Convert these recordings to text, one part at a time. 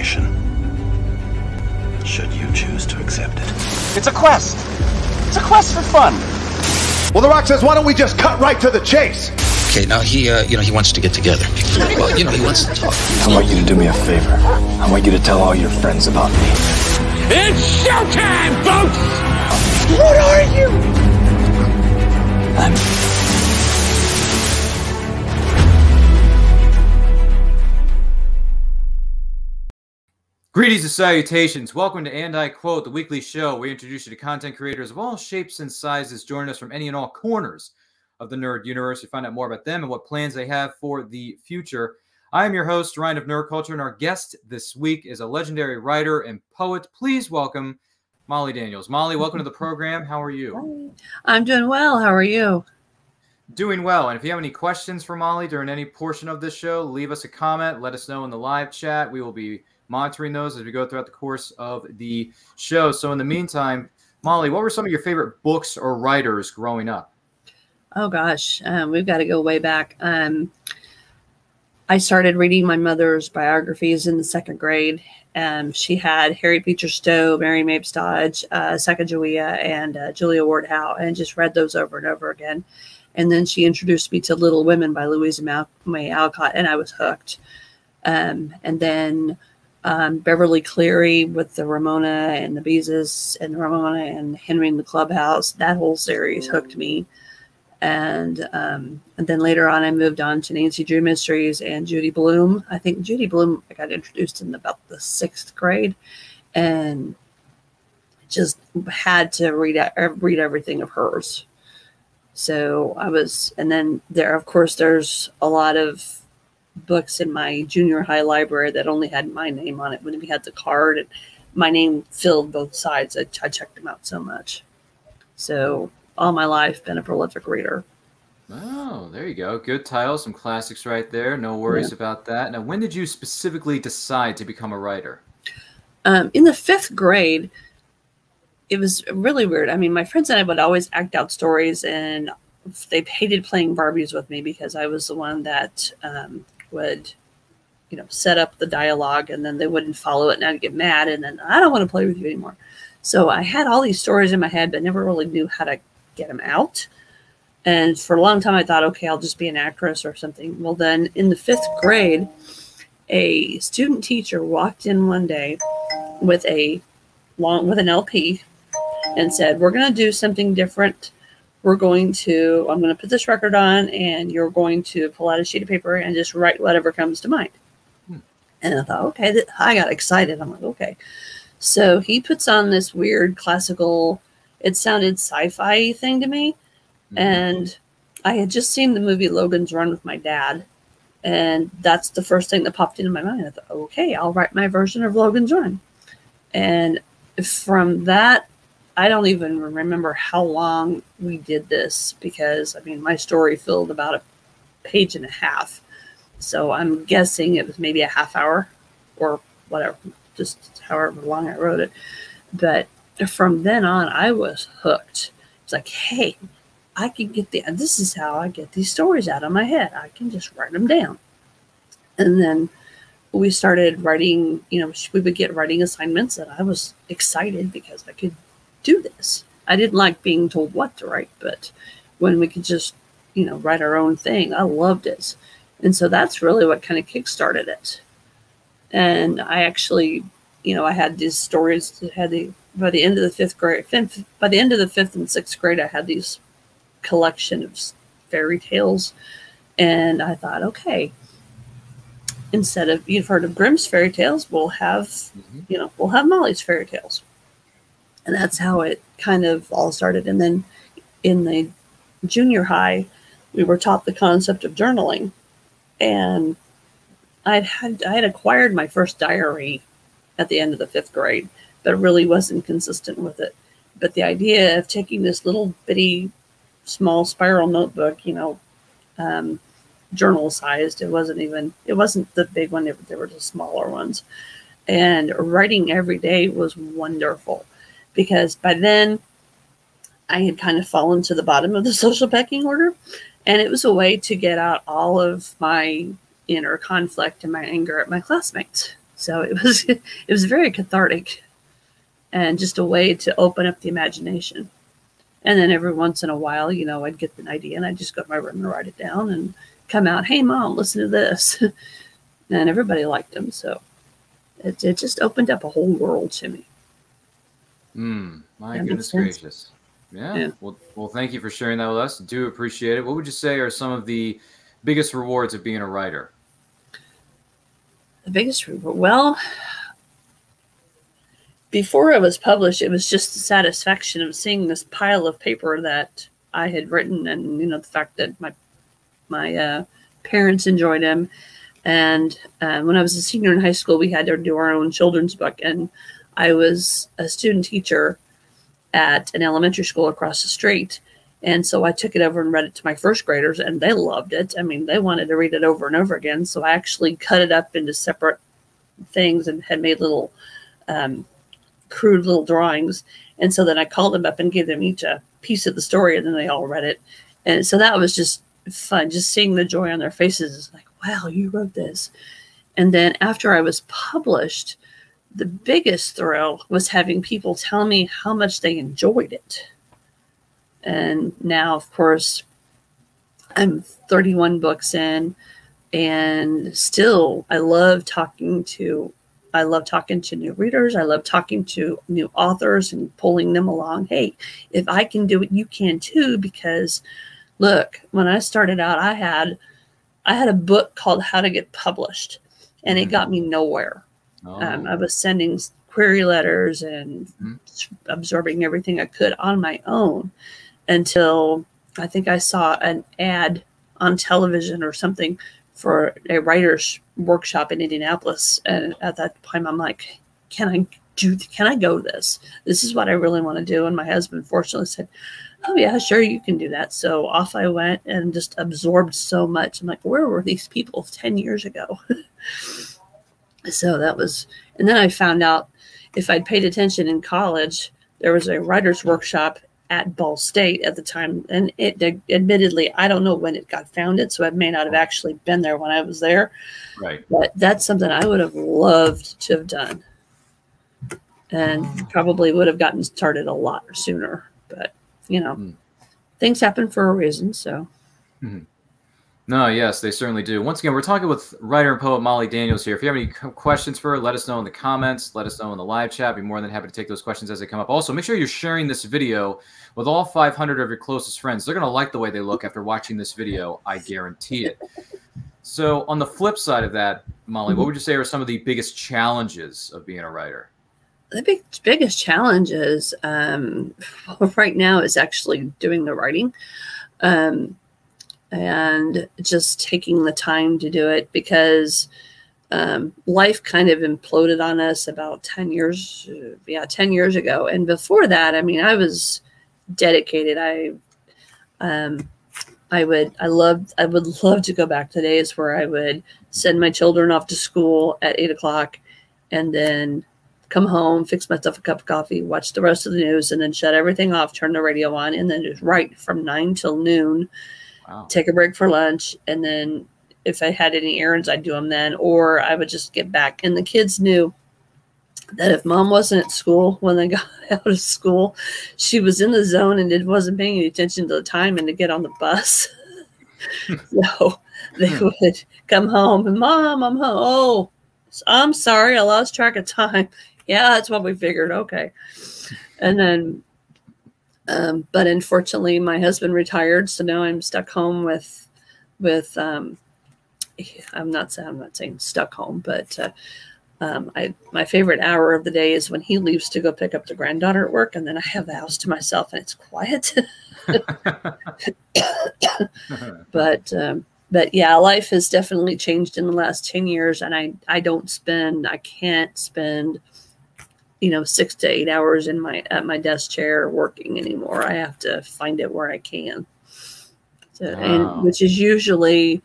mission. Should you choose to accept it. It's a quest. It's a quest for fun. Well, The Rock says, why don't we just cut right to the chase? Okay, now he, uh, you know, he wants to get together. Well, you know, he wants to talk. I want you to do me a favor. I want you to tell all your friends about me. It's showtime, folks! What are you? I'm. Greetings and salutations. Welcome to And I Quote, the weekly show. We introduce you to content creators of all shapes and sizes. joining us from any and all corners of the nerd universe to find out more about them and what plans they have for the future. I am your host, Ryan of Nerd Culture, and our guest this week is a legendary writer and poet. Please welcome Molly Daniels. Molly, welcome to the program. How are you? I'm doing well. How are you? Doing well. And if you have any questions for Molly during any portion of this show, leave us a comment. Let us know in the live chat. We will be monitoring those as we go throughout the course of the show. So, in the meantime, Molly, what were some of your favorite books or writers growing up? Oh gosh, um, we've got to go way back. Um, I started reading my mother's biographies in the second grade. Um, she had Harriet Beecher Stowe, Mary Mapes Dodge, uh, Sacagawea, and uh, Julia Ward Howe, and just read those over and over again. And then she introduced me to Little Women by Louisa May Alcott, and I was hooked. Um, and then um, Beverly Cleary with the Ramona and the Beezus and Ramona and Henry in the Clubhouse. That whole series hooked me. And um, and then later on, I moved on to Nancy Drew Mysteries and Judy Blume. I think Judy Blume I got introduced in about the sixth grade, and just had to read read everything of hers. So I was, and then there, of course, there's a lot of books in my junior high library that only had my name on it when we had the card and my name filled both sides. I, I checked them out so much. So all my life been a prolific reader. Oh, there you go. Good title, some classics right there. No worries yeah. about that. Now, when did you specifically decide to become a writer? Um, in the fifth grade, it was really weird. I mean, my friends and I would always act out stories, and they hated playing Barbies with me because I was the one that um, would, you know, set up the dialogue and then they wouldn't follow it and I'd get mad and then I don't want to play with you anymore. So I had all these stories in my head, but never really knew how to get them out. And for a long time, I thought, okay, I'll just be an actress or something. Well, then in the fifth grade, a student teacher walked in one day with a long with an LP and said, "We're going to do something different we're going to, I'm going to put this record on and you're going to pull out a sheet of paper and just write whatever comes to mind. Hmm. And I thought, okay, I got excited. I'm like, okay. So he puts on this weird classical, it sounded sci fi thing to me. Hmm. And I had just seen the movie Logan's Run with my dad. And that's the first thing that popped into my mind. I thought, okay, I'll write my version of Logan's Run. And from that I don't even remember how long we did this because I mean my story filled about a page and a half. So I'm guessing it was maybe a half hour or whatever, just however long I wrote it. But from then on I was hooked. It's like, hey, I can get the this is how I get these stories out of my head. I can just write them down. And then we started writing, you know, we would get writing assignments and I was excited because I could do this. I didn't like being told what to write, but when we could just, you know, write our own thing, I loved it. And so that's really what kind of kickstarted it. And I actually, you know, I had these stories that had the by the end of the fifth grade, fifth, by the end of the fifth and sixth grade, I had these collection of fairy tales, and I thought, okay, instead of you've heard of Grimm's fairy tales, we'll have, mm-hmm. you know, we'll have Molly's fairy tales and that's how it kind of all started. And then in the junior high, we were taught the concept of journaling, and I'd had I had acquired my first diary at the end of the fifth grade, but really wasn't consistent with it. But the idea of taking this little bitty, small spiral notebook, you know, um, journal sized, it wasn't even it wasn't the big one; there were the smaller ones, and writing every day was wonderful because by then I had kind of fallen to the bottom of the social pecking order. And it was a way to get out all of my inner conflict and my anger at my classmates. So it was it was very cathartic and just a way to open up the imagination. And then every once in a while, you know, I'd get an idea and I'd just go to my room and write it down and come out, hey mom, listen to this. and everybody liked them. So it, it just opened up a whole world to me. Mm, my That goodness gracious. Yeah. Yeah. Well, well, thank you for sharing that with us. Do appreciate it. What would you say are some of the biggest rewards of being a writer? The biggest reward, well, before it was published, it was just the satisfaction of seeing this pile of paper that I had written, and you know the fact that my my uh, parents enjoyed them. And uh, when I was a senior in high school, we had to do our own children's book, and I was a student teacher at an elementary school across the street. And so I took it over and read it to my first graders, and they loved it. I mean, they wanted to read it over and over again. So I actually cut it up into separate things and had made little um, crude little drawings. And so then I called them up and gave them each a piece of the story, and then they all read it. And so that was just fun, just seeing the joy on their faces. It's like, wow, you wrote this. And then after I was published, the biggest thrill was having people tell me how much they enjoyed it. And now, of course, I'm 31 books in, and still, I love talking to. I love talking to new readers. I love talking to new authors and pulling them along. Hey, if I can do it, you can too. Because, look, when I started out, I had, I had a book called How to Get Published, and it mm-hmm. got me nowhere. Oh, Um, I was sending query letters and Mhm. absorbing everything I could on my own until I think I saw an ad on television or something for a writer's workshop in Indianapolis. And at that time, I'm like, can I do, can I go this? This is what I really want to do. And my husband fortunately said, oh yeah, sure, you can do that. So off I went and just absorbed so much. I'm like, where were these people 10 years ago? so that was and then i found out if i'd paid attention in college there was a writers workshop at ball state at the time and it admittedly i don't know when it got founded so i may not have actually been there when i was there right. but that's something i would have loved to have done and probably would have gotten started a lot sooner but you know Hmm. things happen for a reason so No, yes, they certainly do. Once again, we're talking with writer and poet Molly Daniels here. If you have any questions for her, let us know in the comments. Let us know in the live chat. Be more than happy to take those questions as they come up. Also, make sure you're sharing this video with all 500 of your closest friends. They're going to like the way they look after watching this video. I guarantee it. So, on the flip side of that, Molly, what would you say are some of the biggest challenges of being a writer? the big biggest challenge is um, right now is actually doing the writing um, and just taking the time to do it because um, life kind of imploded on us about 10 years yeah 10 years ago. And before that i mean i was dedicated. I um, i would i loved i would love to go back to days where i would send my children off to school at 8 o'clock and then come home, fix myself a cup of coffee, watch the rest of the news, and then shut everything off, turn the radio on, and then just write from nine till noon, Wow. take a break for lunch, and then if I had any errands, I'd do them then, or I would just get back. And the kids knew that if mom wasn't at school when they got out of school, she was in the zone and it wasn't paying any attention to the time and to get on the bus. so they hmm. would come home and mom, I'm home. Oh, I'm sorry, I lost track of time. Yeah, that's what we figured. Okay. And then, um, but unfortunately, my husband retired, so now I'm stuck home with, with, um, I'm not saying I'm not saying stuck home, but uh, um, I my favorite hour of the day is when he leaves to go pick up the granddaughter at work, and then I have the house to myself and it's quiet. but um, but yeah, life has definitely changed in the last 10 years. And I, I don't spend, I can't spend, you know, six to eight hours in my, at my desk chair working anymore. I have to find it where I can. So, Wow. and which is usually,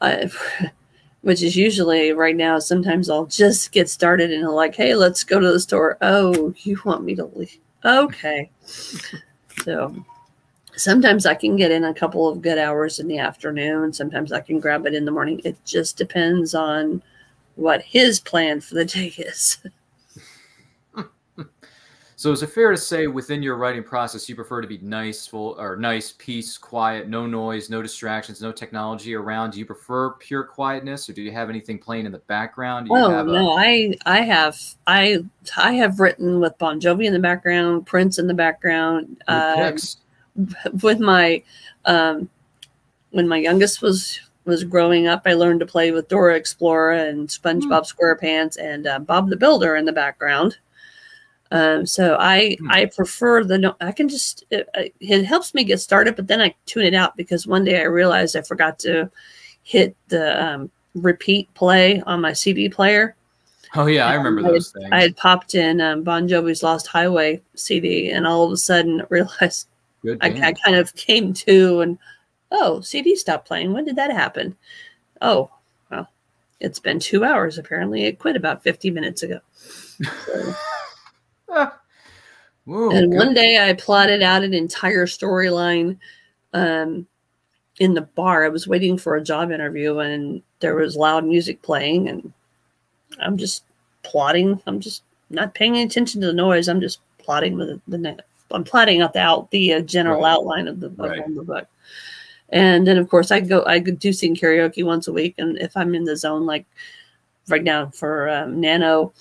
uh, which is usually right now, sometimes I'll just get started and like, Hey, let's go to the store. Oh, you want me to leave? Okay. so sometimes I can get in a couple of good hours in the afternoon. Sometimes I can grab it in the morning. It just depends on what his plan for the day is. So is it fair to say within your writing process you prefer to be nice, full or nice, peace, quiet, no noise, no distractions, no technology around? Do you prefer pure quietness, or do you have anything playing in the background? Do Oh no, I I have I I have written with Bon Jovi in the background, Prince in the background. Um, with my um, when my youngest was was growing up, I learned to play with Dora Explorer and SpongeBob SquarePants and uh, Bob the Builder in the background. Um, so I Hmm. I prefer the no. I can just it, it helps me get started, but then I tune it out because one day I realized I forgot to hit the um, repeat play on my CD player. Oh yeah, I remember I those things. I had popped in um, Bon Jovi's Lost Highway CD, and all of a sudden realized I. I kind of came to and oh, CD stopped playing. When did that happen? Oh, well, it's been two hours. Apparently, it quit about 50 minutes ago. So-. Whoa, and good. one day I plotted out an entire storyline um, in the bar. I was waiting for a job interview and there was loud music playing, and I'm just plotting. I'm just not paying attention to the noise. I'm just plotting with the, the I'm plotting out the out the uh, general Right. outline of the, of Right. the book. And then, of course, I go. I do sing karaoke once a week, and if I'm in the zone, like right now for um, Nano,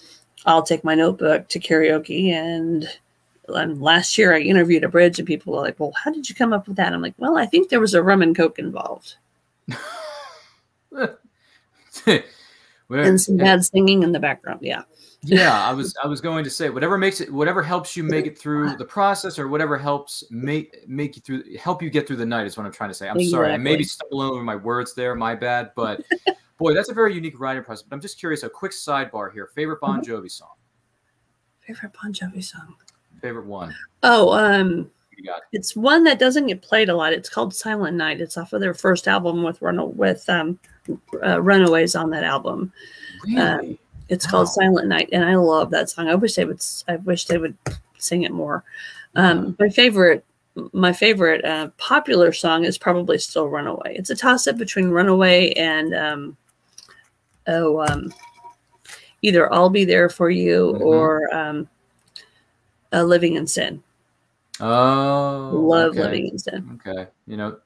I'll take my notebook to karaoke. And um, last year, I interviewed a bridge, and people were like, "Well, how did you come up with that?" I'm like, "Well, I think there was a rum and coke involved, and some bad singing in the background." Yeah, yeah i was i was going to say whatever makes it whatever helps you make it through the process or whatever helps make make you through help you get through the night is what i'm trying to say i'm sorry i maybe Exactly. stumbling over my words there my bad but boy that's a very unique writing process but i'm just curious a quick sidebar here favorite bon Mm-hmm. jovi song favorite Bon Jovi song. favorite one Oh, um, got it's one that doesn't get played a lot. It's called Silent Night. It's off of their first album with Run with um, uh, Runaways on that album. really It's called Silent Night, and I love that song. I wish they would. I wish they would sing it more. Um, my favorite, my favorite uh, popular song is probably still "Runaway." It's a toss up between "Runaway" and um, oh, um, either "I'll Be There for You" Mhm. or um, uh, "Living in Sin." oh love okay. "Living in Sin." okay you know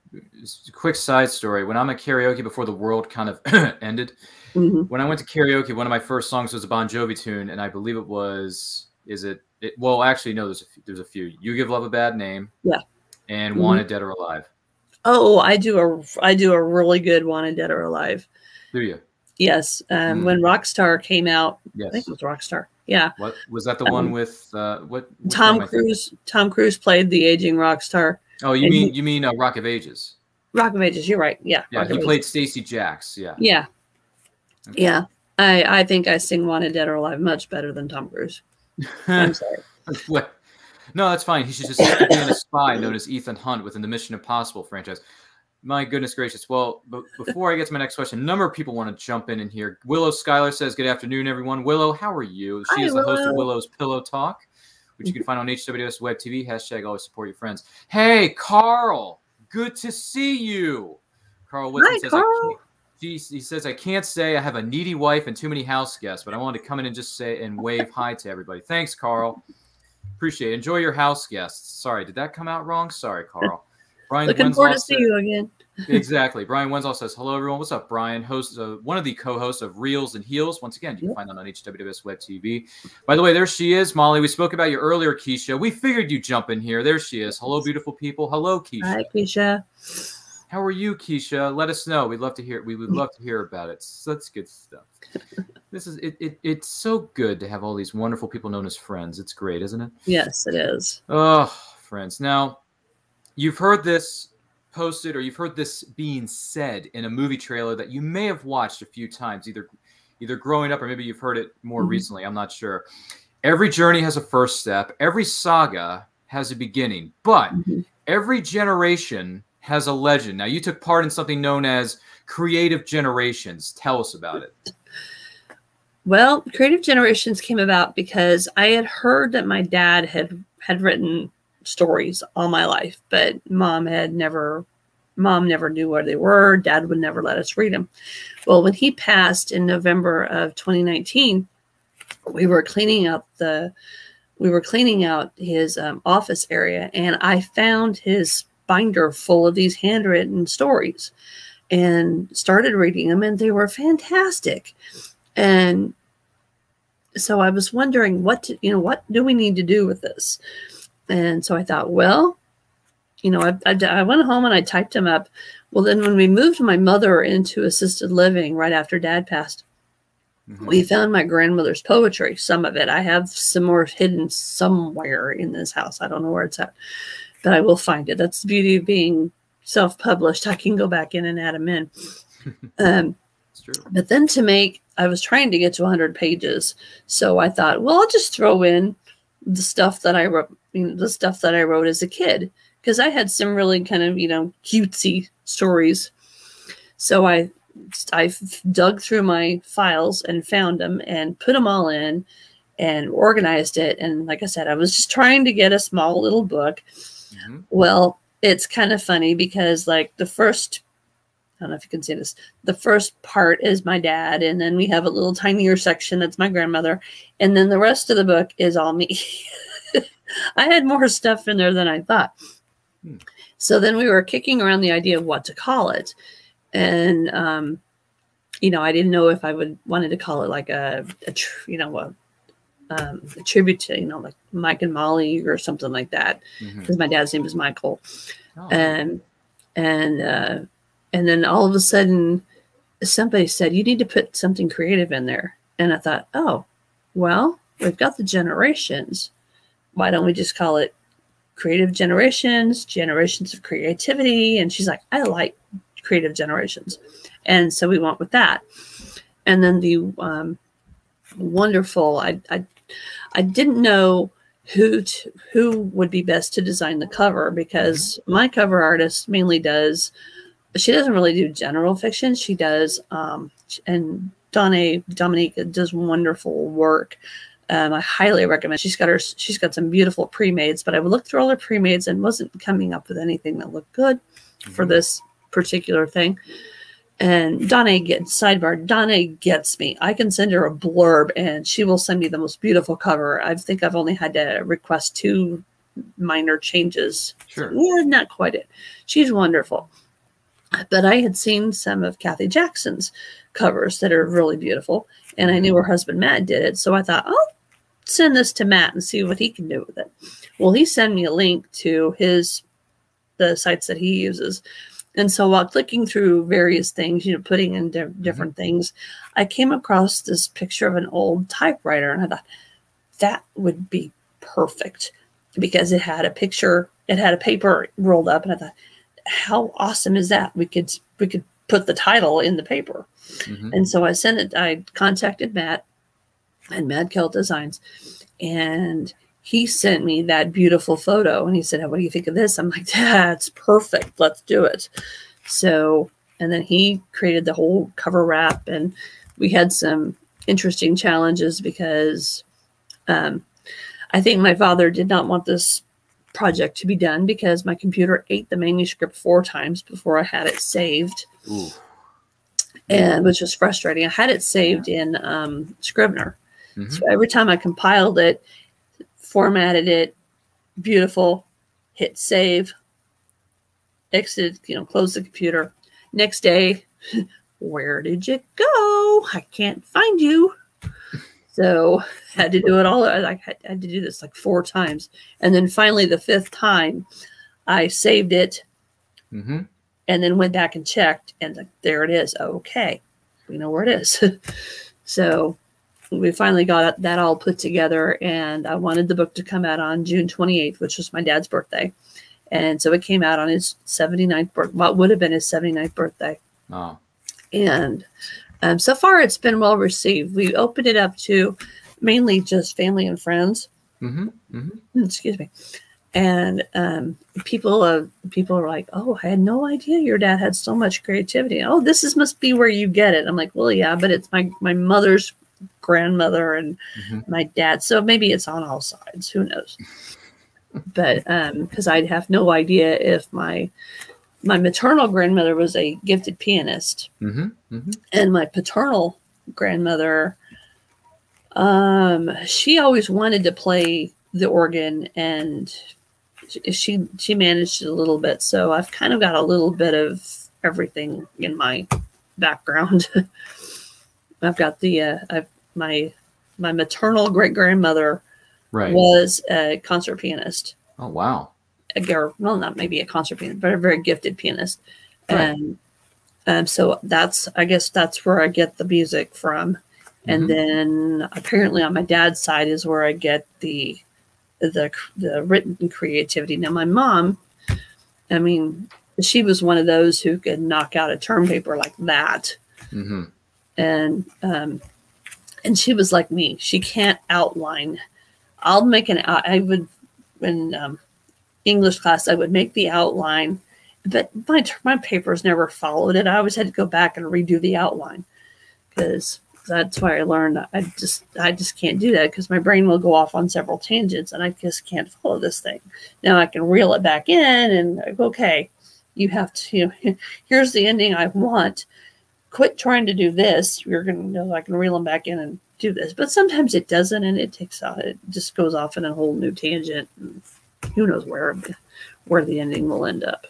quick side story when i'm at karaoke before the world kind of ended Mhm. when I went to karaoke, one of my first songs was a Bon Jovi tune, and I believe it was is it, it well actually no there's a few, there's a few you give love a bad name Yeah. and Mhm. wanted dead or alive Oh, I do a I do a really good "Wanted Dead or Alive." do you Yes, um, Mm. when Rockstar came out, I yes think it was Rockstar. Yeah, what was that the one Um, with uh what Tom one I? Cruise. Tom Cruise played the aging rock star. oh you mean he- you mean uh, Rock of Ages Rock of Ages. You're right. Yeah. yeah Rock he played Stacee Jaxx yeah Yeah, Okay. yeah. I I think I sing "Wanted Dead or Alive" much better than Tom Cruise. I'm sorry. What? No, that's fine. He should just to being a spy known as Ethan Hunt within the Mission Impossible franchise. My goodness gracious. Well, but before I get to my next question, a number of people want to jump in in here. Willow Schuyler says, Good afternoon, everyone. Willow, how are you? She Hi, is the host of Willow's Pillow Talk, which you can find on HWS Web TV. Hashtag always support your friends. Hey, Carl, good to see you. Carl Whitson Hi, says, I Carl. can't- he, he says, I can't say I have a needy wife and too many house guests, but I wanted to come in and just say and wave hi to everybody. Thanks, Carl. Appreciate it. Enjoy your house guests. Sorry, did that come out wrong? Sorry, Carl. Brian Looking Wenzel forward to see you again. exactly. Brian Wenzel says, "Hello, everyone. What's up, Brian? Host, uh, one of the co-hosts of Reels and Heels. Once again, you can Yep. find that on HWS Web TV. By the way, there she is, Molly. We spoke about you earlier, Keisha. We figured you'd jump in here. There she is. Hello, beautiful people. Hello, Keisha. Hi, Keisha. How are you, Keisha? Let us know. We'd love to hear. We would love to hear about it. That's good stuff. This is it, it. It's so good to have all these wonderful people known as friends. It's great, isn't it? Yes, it is. Oh, friends. Now, you've heard this posted or you've heard this being said in a movie trailer that you may have watched a few times, either either growing up or maybe you've heard it more Mhm. recently. I'm not sure. Every journey has a first step. Every saga has a beginning, but Mhm. every generation has a legend. Now, you took part in something known as Creative Generations. Tell us about it. Well, Creative Generations came about because I had heard that my dad had had written stories all my life, but mom had never mom never knew where they were. Dad would never let us read them. Well, when he passed in November of 2019, we were cleaning out the we were cleaning out his um, office area, and I found his binder full of these handwritten stories, and started reading them, and they were fantastic. And so I was wondering what to, you know what do we need to do with this, and so I thought, well, you know, I, I, I went home and I typed them up. Well, then when we moved my mother into assisted living right after Dad passed, Mm-hmm. We found my grandmother's poetry, some of it. I have some more hidden somewhere in this house. I don't know where it's at, but I will find it. That's the beauty of being self published. I can go back in and add them in. um, but then to make, I was trying to get to 100 pages. So I thought, well, I'll just throw in the stuff that I wrote, you know, the stuff that I wrote as a kid, because I had some really kind of, you know, cutesy stories. So I I dug through my files and found them and put them all in and organized it. And like I said, I was just trying to get a small little book. Mm-hmm. Well, it's kind of funny because like the first, don't know if you can see this, the first part is my dad, and then we have a little tinier section that's my grandmother, and then the rest of the book is all me. I had more stuff in there than I thought. Hmm. So then we were kicking around the idea of what to call it and um, you know, I didn't know if I would wanted to call it like a, a you know, a, um, a tribute to you know like Mike and Molly or something like that because mm-hmm. my dad's name is Michael, oh. and and uh, and then all of a sudden somebody said you need to put something creative in there, and I thought, oh, well, we've got the generations. Why don't we just call it creative generations, generations of creativity? And she's like, I like creative generations. And so we went with that. And then the um, wonderful, I, I, I didn't know who to, who would be best to design the cover because my cover artist mainly does she doesn't really do general fiction she does um, and Donna Dominique does wonderful work um, I highly recommend. She's got her. She's got some beautiful pre-mades, but I looked through all her pre-mades and wasn't coming up with anything that looked good mm-hmm. for this particular thing. And Donna gets sidebar. Donna gets me. I can send her a blurb, and she will send me the most beautiful cover. I think I've only had to request two minor changes. Sure. Yeah, not quite it. She's wonderful. But I had seen some of Kathy Jackson's covers that are really beautiful, and I knew her husband Matt did it. So I thought, I'll send this to Matt and see what he can do with it. Well, he sent me a link to his the sites that he uses and so while clicking through various things, you know, putting in di- mm-hmm. different things, I came across this picture of an old typewriter and I thought that would be perfect because it had a picture, it had a paper rolled up and I thought how awesome is that? We could we could put the title in the paper. Mm-hmm. And so I sent it I contacted Matt and Mad Celt Designs and he sent me that beautiful photo and he said, What do you think of this? I'm like, That's perfect. Let's do it. So, and then he created the whole cover wrap, and we had some interesting challenges because um, I think my father did not want this project to be done because my computer ate the manuscript four times before I had it saved. Ooh. And which was frustrating. I had it saved in um, Scrivener. Mm-hmm. So every time I compiled it, formatted it, beautiful, hit save, exit, you know, close the computer. Next day, where did you go? I can't find you. So had to do it all. I had, had to do this like four times, and then finally the fifth time, I saved it, mm-hmm. and then went back and checked, and like, there it is. Okay, we know where it is. so we finally got that all put together and I wanted the book to come out on June 28th, which was my dad's birthday. And so it came out on his 79th birthday, what would have been his 79th birthday. Oh. And um, so far it's been well received. We opened it up to mainly just family and friends. Mm-hmm. Mm-hmm. Excuse me. And um, people, uh, people are like, "Oh, I had no idea your dad had so much creativity. Oh, this is must be where you get it." I'm like, "Well, yeah, but it's my my mother's grandmother and mm-hmm. my dad. So maybe it's on all sides. Who knows? but um, because I'd have no idea if my my maternal grandmother was a gifted pianist, Mm-hmm. Mm-hmm. and my paternal grandmother, um, she always wanted to play the organ, and she- she managed it a little bit. So I've kind of got a little bit of everything in my background. I've got the uh, I've, my my maternal great grandmother Right. was a concert pianist oh wow. A girl, well, not maybe a concert pianist, but a very gifted pianist. Right. And um, so that's, I guess that's where I get the music from. And Mhm. then apparently on my dad's side is where I get the, the, the written creativity. Now, my mom, I mean, she was one of those who could knock out a term paper like that. Mm-hmm. And, um, and she was like me. She can't outline. I'll make an. I would, when um, English class, I would make the outline, but my my papers never followed it. I always had to go back and redo the outline because that's why I learned. I just I just can't do that because my brain will go off on several tangents and I just can't follow this thing. Now I can reel it back in and like, okay, you have to. Here's the ending I want. Quit trying to do this. You're gonna you know I can reel them back in and do this, but sometimes it doesn't, and it takes out. It just goes off in a whole new tangent. And who knows where where the ending will end up.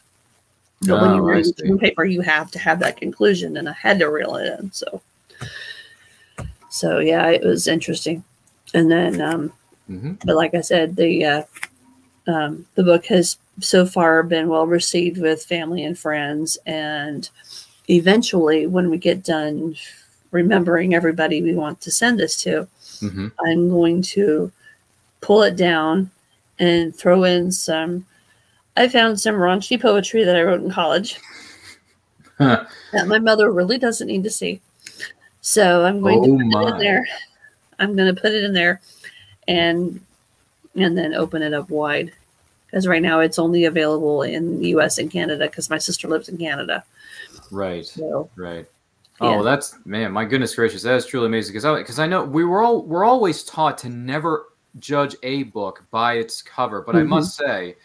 But when Oh, you read the paper, you have to have that conclusion, and I had to reel it in. So, so yeah, it was interesting. And then, um, Mm-hmm. but like I said, the uh, um, the book has so far been well received with family and friends, and eventually, when we get done remembering everybody we want to send this to, Mm-hmm. I'm going to pull it down and throw in some. I found some raunchy poetry that I wrote in college that my mother really doesn't need to see. So I'm going Oh to put it in there. I'm going to put it in there, and and then open it up wide, because right now it's only available in the U.S. and Canada because my sister lives in Canada. Right. So Right. Oh, Yeah. that's man, my goodness gracious, that is truly amazing. Because I because I know we were all we're always taught to never judge a book by its cover, but I Mhm. must say,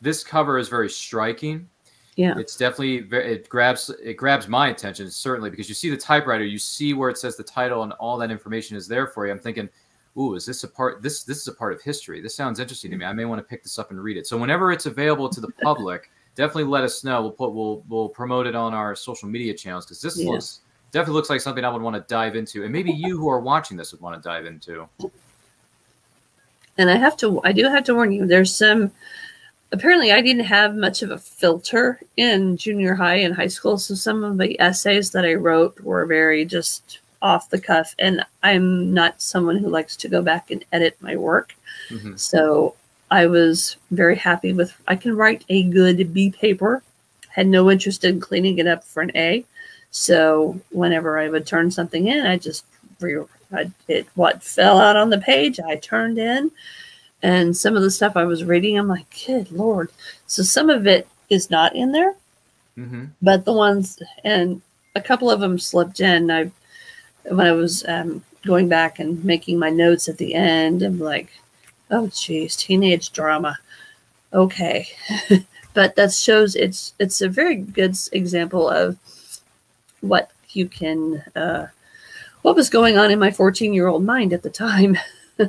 this cover is very striking. yeah, It's definitely it grabs it grabs my attention certainly because you see the typewriter, you see where it says the title, and all that information is there for you. I'm thinking, ooh, is this a part? This this is a part of history. This sounds interesting to me. I may want to pick this up and read it. So whenever it's available to the public, definitely let us know. We'll put we'll we'll promote it on our social media channels because this Yeah. looks definitely looks like something I would want to dive into, and maybe you who are watching this would want to dive into. And I have to. I do have to warn you. There's some. Apparently, I didn't have much of a filter in junior high and high school, so some of the essays that I wrote were very just off the cuff. And I'm not someone who likes to go back and edit my work. Mhm. So I was very happy with I can write a good B paper. Had no interest in cleaning it up for an A. So whenever I would turn something in, I just re- I, it what fell out on the page I turned in, and some of the stuff I was reading, I'm like, good lord. So some of it is not in there, Mm-hmm. but the ones and a couple of them slipped in. I when I was um, going back and making my notes at the end, I'm like, oh geez, teenage drama. Okay, but that shows it's it's a very good example of what you can. Uh, what was going on in my 14 year old mind at the time?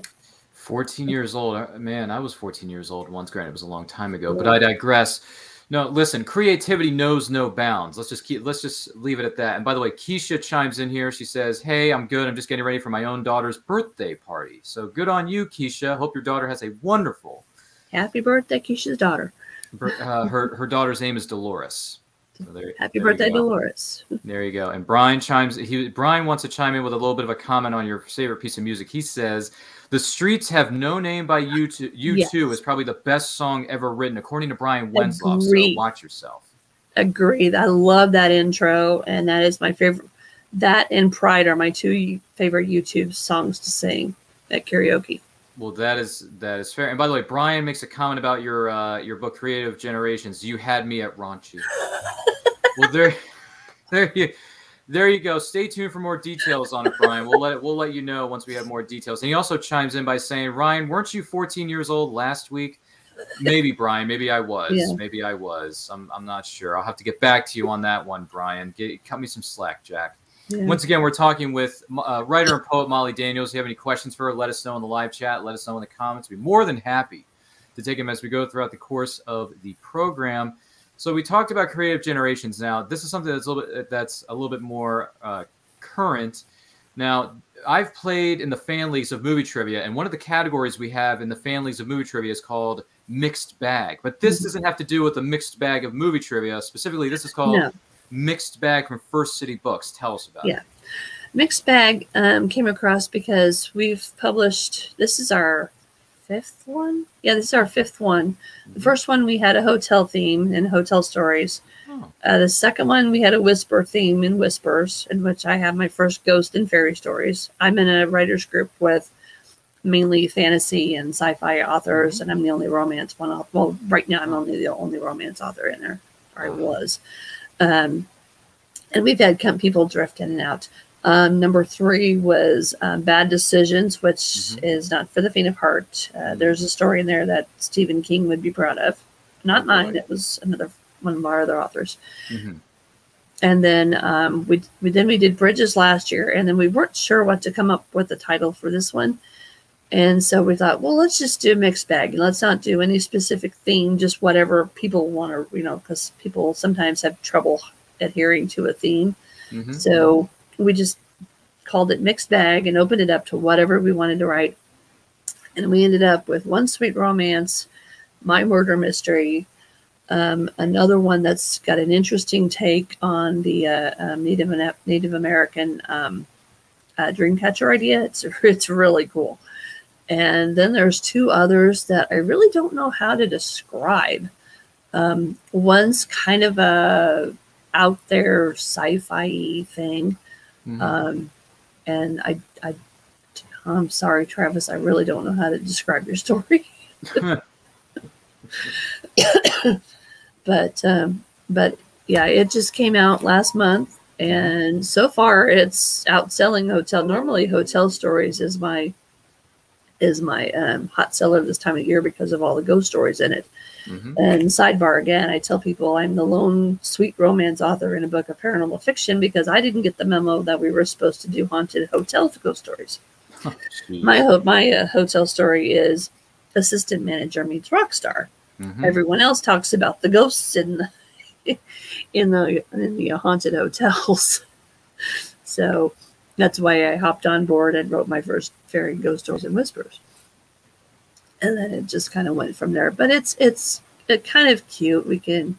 14 years old. Uh, Man, I was 14 years old once. Granted, it was a long time ago, but I digress. No, listen, creativity knows no bounds. Let's just keep let's just leave it at that. And by the way, Keisha chimes in here. She says, Hey, I'm good. I'm just getting ready for my own daughter's birthday party. So good on you, Keisha. Hope your daughter has a wonderful Happy birthday, Keisha's daughter. uh, her her daughter's name is Dolores. So there, Happy there you birthday, go. Dolores. There you go. And Brian chimes. He Brian wants to chime in with a little bit of a comment on your favorite piece of music. He says, "The Streets Have No Name by U2. You Yes. two is probably the best song ever written, according to Brian Wenslaw. So watch yourself." Agreed. I love that intro, and that is my favorite. That and Pride are my two favorite U2 songs to sing at karaoke. Well, that is that is fair. And by the way, Brian makes a comment about your uh, your book, Creative Generations. You had me at raunchy. well, there, there you, there you go. Stay tuned for more details on it, Brian. We'll let we'll let you know once we have more details. And he also chimes in by saying, Ryan, weren't you 14 years old last week? maybe Brian, maybe I was, Yeah. maybe I was. I'm, I'm not sure. I'll have to get back to you on that one, Brian. Get, cut me some slack, Jack. Yeah. Once again, we're talking with uh, writer and poet Molly Daniels. If you have any questions for her, let us know in the live chat. Let us know in the comments. We'd be more than happy to take them as we go throughout the course of the program. So we talked about creative generations. Now, this is something that's a little bit that's a little bit more uh, current. Now, I've played in the fan leagues of movie trivia, and one of the categories we have in the fan leagues of movie trivia is called mixed bag. But this doesn't have to do with the mixed bag of movie trivia. Specifically, this is called No. Mixed bag from First City Books. Tell us about Yeah. it. Yeah. Mixed Bag um, came across because we've published, this is our fifth one. Yeah, this is our fifth one. The first one, we had a hotel theme and hotel stories. Oh. Uh, the second one, we had a whisper theme in Whispers, in which I have my first ghost and fairy stories. I'm in a writer's group with mainly fantasy and sci-fi authors, and I'm the only romance one. Well, right now I'm only the only romance author in there, or I was. Um, and we've had come people drift in and out. Um, number three was um, Bad Decisions, which Mhm. is not for the faint of heart. Uh, there's a story in there that Stephen King would be proud of. Not mine, it was another one of our other authors. Mhm. And then um, we, we then we did Bridges last year, and then we weren't sure what to come up with the title for this one. And so we thought, well, let's just do a mixed bag and let's not do any specific theme, just whatever people want to, you know, because people sometimes have trouble adhering to a theme. Mhm. So we just called it mixed bag and opened it up to whatever we wanted to write. And we ended up with one sweet romance, my murder mystery, um, another one that's got an interesting take on the uh, um, Native Native American um, uh, Dreamcatcher idea. It's it's really cool. And then there's two others that I really don't know how to describe. Um, one's kind of a out there sci-fi thing. Mhm. Um, and I, I, I'm sorry, Travis, I really don't know how to describe your story. but, um, but yeah, it just came out last month, and so far it's outselling hotel. Normally, hotel stories is my is my um, hot seller this time of year because of all the ghost stories in it. Mhm. And sidebar again, I tell people I'm the lone sweet romance author in a book of paranormal fiction because I didn't get the memo that we were supposed to do haunted hotel ghost stories. Jeez. My ho- my uh, hotel story is assistant manager meets rock star. Mhm. Everyone else talks about the ghosts in the in the in the haunted hotels. so that's why I hopped on board and wrote my first fairy ghost stories and whispers. And then it just kind of went from there. But it's it's it kind of cute. We can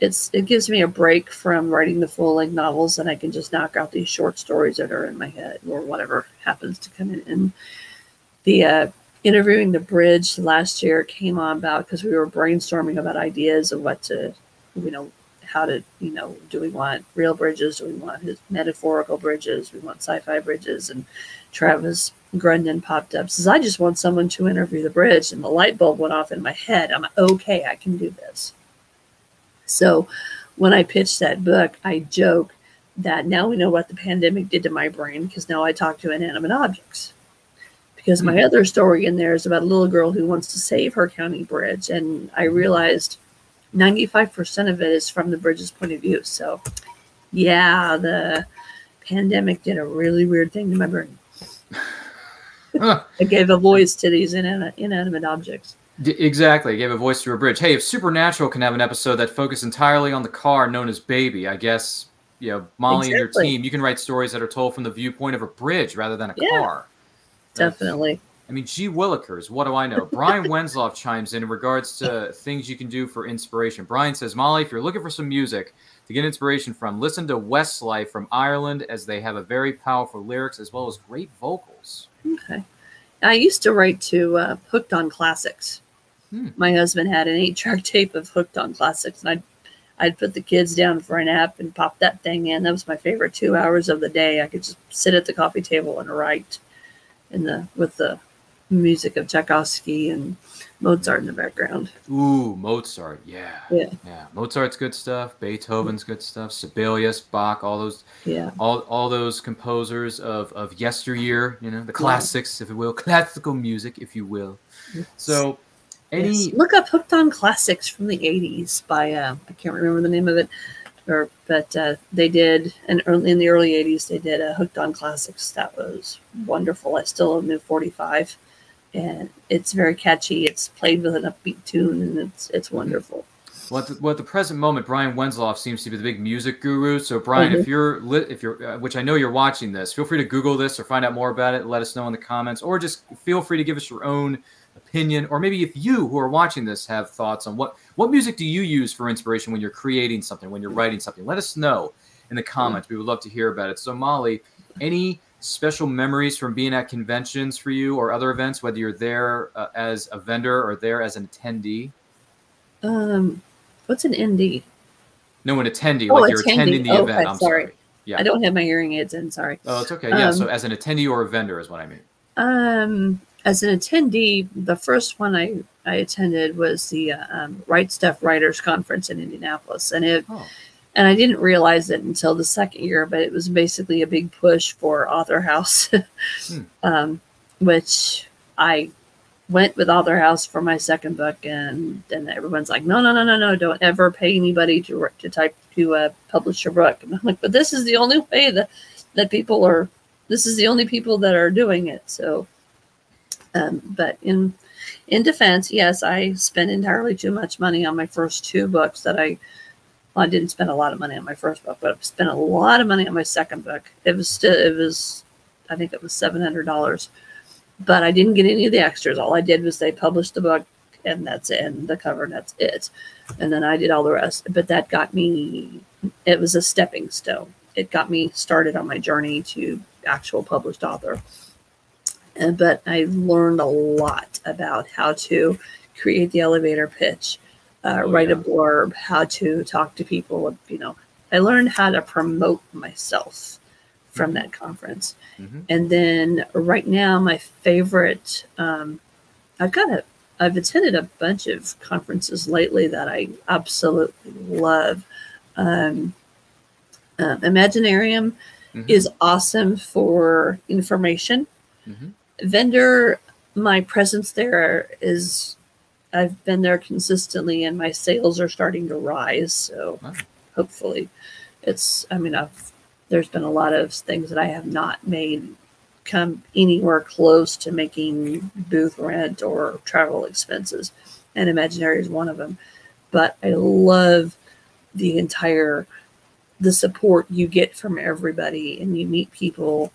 it's it gives me a break from writing the full length novels and I can just knock out these short stories that are in my head or whatever happens to come in. And the uh interviewing the bridge last year came on about because we were brainstorming about ideas of what to you know how to you know do we want real bridges? Do we want his metaphorical bridges? We want sci-fi bridges. And travis grundon popped up says i just want someone to interview the bridge. And the light bulb went off in my head. I'm like, okay i can do this. So when i pitched that book i joke that now we know what the pandemic did to my brain because now i talk to inanimate objects. Because my mm-hmm. other story in there is about a little girl who wants to save her county bridge. And i realized 95% of it is from the bridge's point of view so yeah the pandemic did a really weird thing to my brain it gave a voice to these inanimate, inanimate objects D- exactly. Gave a voice to a bridge. Hey, if Supernatural can have an episode that focused entirely on the car known as Baby, I guess you know Molly and your team, you can write stories that are told from the viewpoint of a bridge rather than a Yeah. car. Definitely I mean, gee willikers, what do I know? Brian Wensloff chimes in in regards to things you can do for inspiration. Brian says, Molly, if you're looking for some music to get inspiration from, listen to Westlife from Ireland as they have a very powerful lyrics as well as great vocals. Okay. I used to write to uh, Hooked on Classics. Hmm. My husband had an eight-track tape of Hooked on Classics, and I'd I'd put the kids down for a nap and pop that thing in. That was my favorite two hours of the day. I could just sit at the coffee table and write, in the with the music of Tchaikovsky and Mozart in the background. Ooh, Mozart, yeah. Yeah. Yeah. Mozart's good stuff, Beethoven's good stuff, Sibelius, Bach, all those Yeah, all, all those composers of, of yesteryear, you know, the classics, if you will, classical music, if you will. So, Any Yes. Look up Hooked on Classics from the 80s by, uh, I can't remember the name of it, or but uh, they did, and early, in the early 80s, they did a Hooked on Classics that was wonderful. I still own the 45, and it's very catchy. It's played with an upbeat tune, and it's it's wonderful. Well, at the, well, at the present moment, Brian Wensloff seems to be the big music guru. So, Brian, if you're lit, if you're, uh, which I know you're watching this, feel free to Google this or find out more about it. Let us know in the comments, or just feel free to give us your own opinion, or maybe if you who are watching this have thoughts on what what music do you use for inspiration when you're creating something, when you're writing something. Let us know in the comments. We would love to hear about it. So, Molly, any special memories from being at conventions for you or other events, whether you're there uh, as a vendor or there as an attendee? Um, what's an ND? No, an attendee, Oh, like you're attendee. attending the Oh, event. okay, I'm sorry. sorry. Yeah. I don't have my hearing aids in. Sorry. Oh, it's okay. Yeah. so Um, as an attendee or a vendor is what I mean. Um, as an attendee, the first one I, I attended was the uh, um, Right Stuff Writers Conference in Indianapolis, and it Oh. And I didn't realize it until the second year, but it was basically a big push for Author House, Hmm. um, which I went with Author House for my second book, and then everyone's like, no, no, no, no, no, don't ever pay anybody to to type to uh, publish your book. And I'm like, but this is the only way that that people are. This is the only people that are doing it. So, um, but in in defense, yes, I spent entirely too much money on my first two books that I well, I didn't spend a lot of money on my first book, but I spent a lot of money on my second book. It was still, it was, I think it was seven hundred dollars, but I didn't get any of the extras. All I did was they published the book, and that's it, and the cover, and that's it. And then I did all the rest. But that got me. It was a stepping stone. It got me started on my journey to actual published author. And, but I learned a lot about how to create the elevator pitch, uh, Oh, write a blurb, how to talk to people. You know, I learned how to promote myself from that conference. Mhm. And then right now, my favorite, um, I've got a, I've attended a bunch of conferences lately that I absolutely love. Um, um, Imaginarium Mhm. is awesome for information. Mhm. Vendor, my presence there is, I've been there consistently and my sales are starting to rise. So Wow. hopefully it's, I mean, I've, there's been a lot of things that I have not made come anywhere close to making booth rent or travel expenses. And Imaginary is one of them. But I love the entire the support you get from everybody and you meet people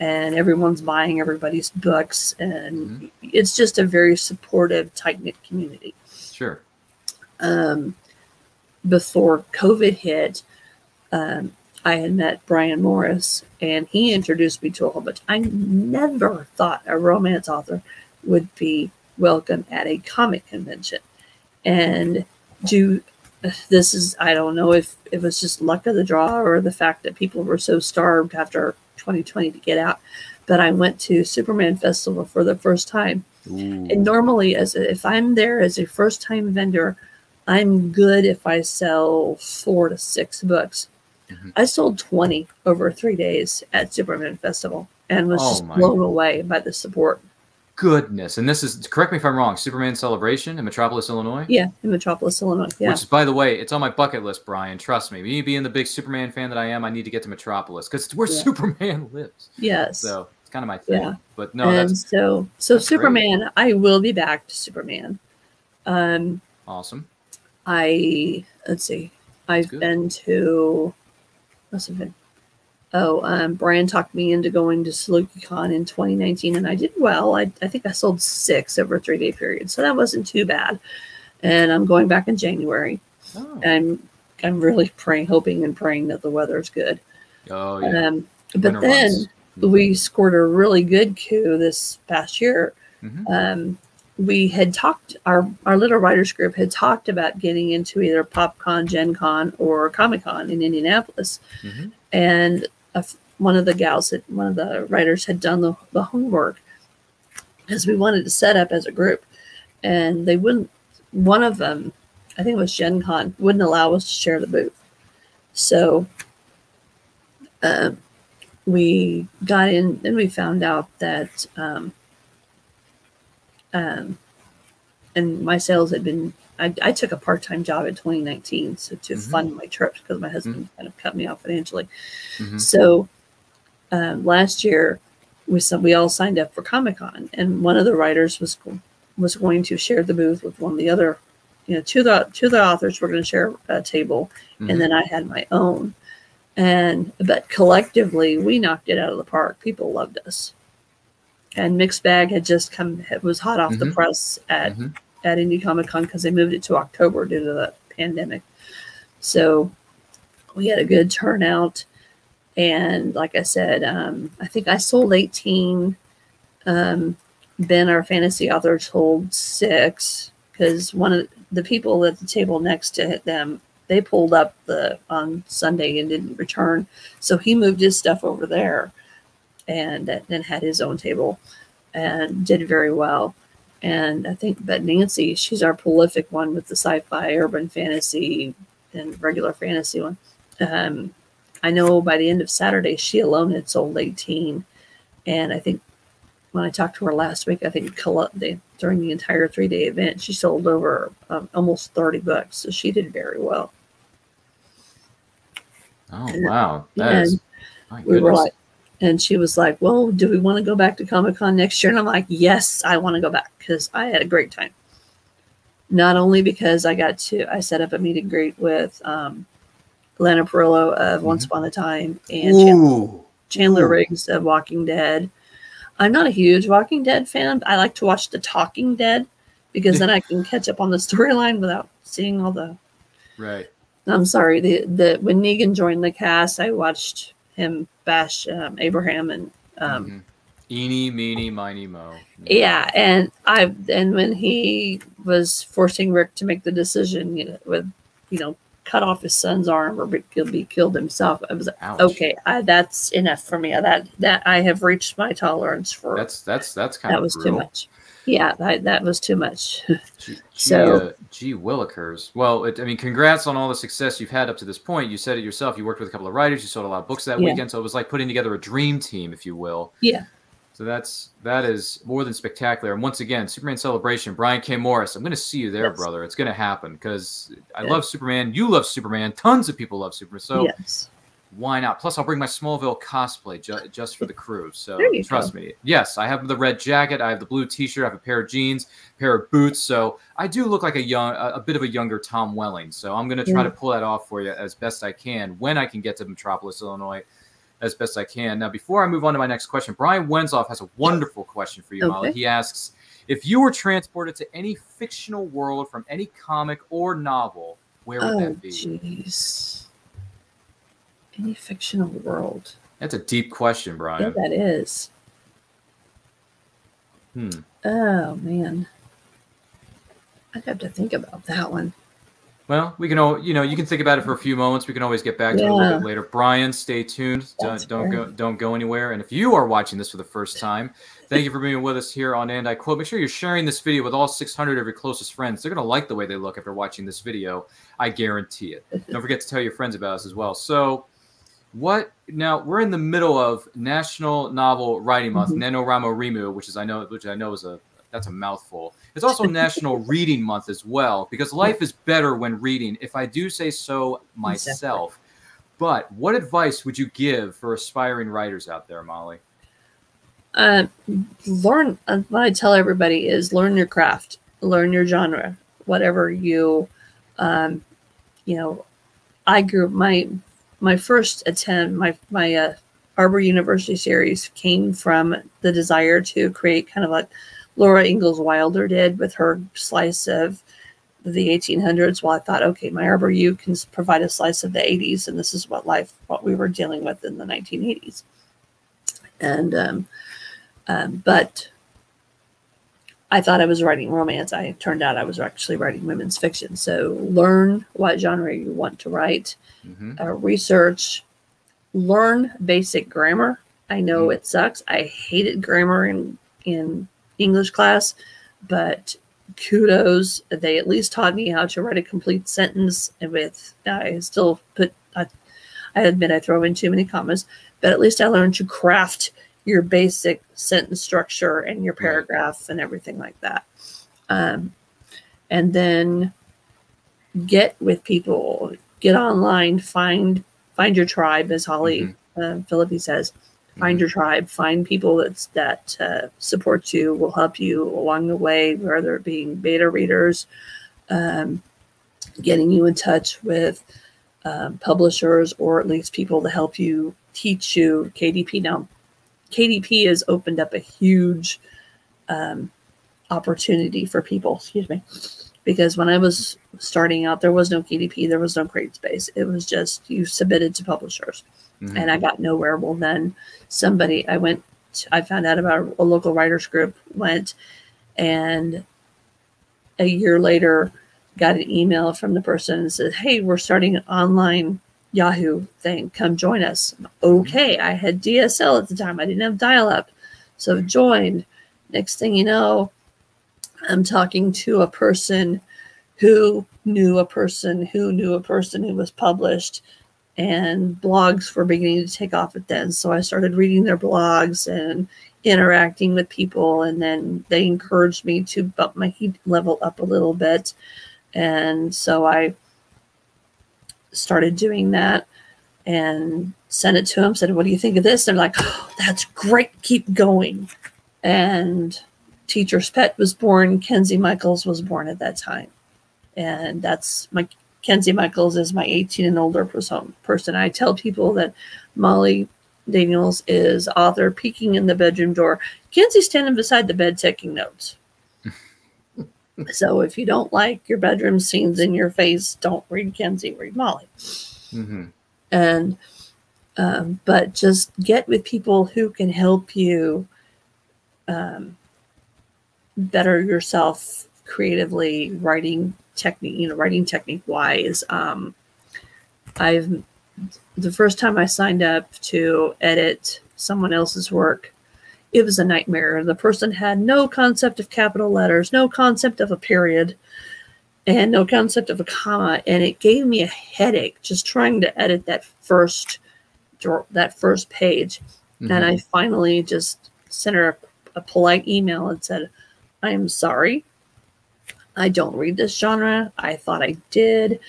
and everyone's buying everybody's books and it's just a very supportive tight-knit community. Sure. um, before covid hit um, i had met brian morris and he introduced me to a whole bunch. I never thought a romance author would be welcome at a comic convention. And do this is i don't know if it was just luck of the draw or the fact that people were so starved after 2020 to get out but i went to superman festival for the first time. And normally as a, if i'm there as a first time vendor i'm good if i sell four to six books. Mhm. i sold 20 over three days at superman festival and was Oh just blown away by the support Goodness. And this is, correct me if I'm wrong, Superman Celebration in Metropolis, Illinois? yeah in metropolis illinois yeah Which, by the way, it's on my bucket list, Brian. Trust me. Me being the big Superman fan that I am, I need to get to Metropolis because it's where Yeah. Superman lives. yes So it's kind of my thing. Yeah. But no, and that's so so that's great. superman i will be back to superman um awesome. I let's see. I've been to must have been oh um Brian talked me into going to SalukiCon in 2019 and I did well. I, I think I sold six over a three day period. So that wasn't too bad. And I'm going back in January. Oh, I'm I'm really praying, hoping and praying that the weather's good. oh yeah. Um but then months. we scored a really good coup this past year Mhm. um, we had talked our our little writers group had talked about getting into either PopCon, Gen Con, or Comic Con in Indianapolis, Mhm. and a one of the gals, that one of the writers, had done the, the homework because we wanted to set up as a group, and they wouldn't. One of them, I think it was Gen Con, wouldn't allow us to share the booth, so. Um, we got in and we found out that um, um, and my sales had been. I, I took a part time job in 2019 so to Mhm. fund my trips because my husband kind of cut me off financially. Mhm. So um, last year, we some, we all signed up for Comic Con, and one of the writers was was going to share the booth with one of the other, you know, two of the two of the authors were going to share a table, and then I had my own. And but collectively, we knocked it out of the park. People loved us. And Mixed Bag had just come; it was hot off the Mhm. press at Mhm. at Indie Comic Con because they moved it to October due to the pandemic. So we had a good turnout. And like I said, um, I think I sold 18. Um, ben, our fantasy author, sold six because one of the people at the table next to them, they pulled up the on Sunday and didn't return. So he moved his stuff over there and then had his own table and did very well. And I think that Nancy, she's our prolific one with the sci-fi, urban fantasy, and regular fantasy one. Um, I know by the end of Saturday, she alone had sold 18. And I think when I talked to her last week, I think during the entire three day event, she sold over um, almost 30 books. So she did very well. Oh and- wow, that is. My We were goodness. like, and she was like, Well, do we want to go back to Comic Con next year? And I'm like, Yes, I want to go back because I had a great time. Not only because I got to, I set up a meet and greet with um, Lana Parrilla of Once Upon a Time and. Chandler Ooh. Riggs of Walking Dead. I'm not a huge Walking Dead fan. I like to watch the Talking Dead because then I can catch up on the storyline without seeing all the. Right. I'm sorry. The the when Negan joined the cast, I watched him bash um, Abraham and um, Mhm. Eeny, meeny, miny, mo. yeah, and I and when he was forcing Rick to make the decision you know, with you know cut off his son's arm or be, be killed himself, I was like, Ouch. okay, I, that's enough for me. That that I have reached my tolerance for. That's that's that's kind of that of was too much. Yeah, that, that was too much. Gee, gee, So- uh, gee willikers. Well, it, I mean, congrats on all the success you've had up to this point. You said it yourself. You worked with a couple of writers. You sold a lot of books that Yeah. weekend. So it was like putting together a dream team, if you will. yeah, So that's that is more than spectacular. And once again, Superman Celebration, Brian K. Morris. I'm going to see you there, Yes. brother. It's going to happen because I love Superman. You love Superman. Tons of people love Superman. So yes, why not? Plus, I'll bring my Smallville cosplay ju- just for the crew. So trust me. Yes, I have the red jacket. I have the blue T-shirt. I have a pair of jeans, pair of boots. So I do look like a young, a, a bit of a younger Tom Welling. So I'm going to try Yeah. to pull that off for you as best I can when I can get to Metropolis, Illinois, as best I can. Now, before I move on to my next question, Brian Wenzoff has a wonderful question for you, Molly. He asks, if you were transported to any fictional world from any comic or novel, where would oh that be? jeez. Any fictional world? That's a deep question, Brian. Yeah, that is. Hmm. Oh man, I'd have to think about that one. Well, we can all, you know, you can think about it for a few moments. We can always get back to it a little bit later. Brian, stay tuned. That's Don't, don't go, don't go anywhere. And if you are watching this for the first time, thank you for being with us here on And I Quote. Make sure you're sharing this video with all 600 of your closest friends. They're going to like the way they look after watching this video. I guarantee it. Don't forget to tell your friends about us as well. So, what now? We're in the middle of National Novel Writing Month, Mhm. NaNoWriMo, which is I know, which I know is a that's a mouthful. It's also National Reading Month as well, because life is better when reading, if I do say so myself. But what advice would you give for aspiring writers out there, Molly? Uh, learn. Uh, what I tell everybody is learn your craft, learn your genre, whatever you, um, you know. I grew my my first attempt, my my uh, Arbor University series came from the desire to create kind of like Laura Ingalls Wilder did with her slice of the 1800s. Well, I thought, okay, my Arbor U can provide a slice of the 80s, and this is what life, what we were dealing with in the 1980s. And um, um, but I thought I was writing romance. I turned out I was actually writing women's fiction. So learn what genre you want to write, hmm uh, research, learn basic grammar. I know Mm. it sucks. I hated grammar in in English class, but kudos. They at least taught me how to write a complete sentence. And with I still put. I, I admit I throw in too many commas, but at least I learned to craft your basic sentence structure and your paragraph and everything like that. Um, and then get with people, get online, find find your tribe, as Holly uh, Philippi says. Find your tribe. Find people that's that uh, support you, will help you along the way, whether it being beta readers, um, getting you in touch with um, publishers, or at least people to help you teach you KDP. Now, KDP has opened up a huge um, opportunity for people. Excuse me, because when I was starting out, there was no KDP, there was no CreateSpace. It was just you submitted to publishers, Mhm. and I got nowhere. Well, then somebody I went, I found out about a local writers group, went, and a year later got an email from the person and said, "Hey, we're starting an online Yahoo thing. Come join us." Okay, I had DSL at the time. I didn't have dial-up, so joined. Next thing you know, I'm talking to a person who knew a person who knew a person who was published, and blogs were beginning to take off at then. So I started reading their blogs and interacting with people, and then they encouraged me to bump my heat level up a little bit. And so I started doing that and sent it to them, said, What do you think of this? They're like, oh, That's great, keep going. And Teacher's Pet was born, Kenzie Michaels was born at that time. And that's my Kenzie Michaels is my 18 and older person. person. I tell people that Molly Daniels is author peeking in the bedroom door. Kenzie's standing beside the bed taking notes. So if you don't like your bedroom scenes in your face, don't read Kenzie, read Molly. Mm-hmm. And um, but just get with people who can help you um, better yourself creatively, writing technique, you know, writing technique wise. Um, I've the first time I signed up to edit someone else's work, it was a nightmare. The person had no concept of capital letters, no concept of a period, and no concept of a comma, and it gave me a headache just trying to edit that first that first page. And I mm-hmm. finally just sent her a, a polite email and said, "I am sorry. I don't read this genre. I thought I did."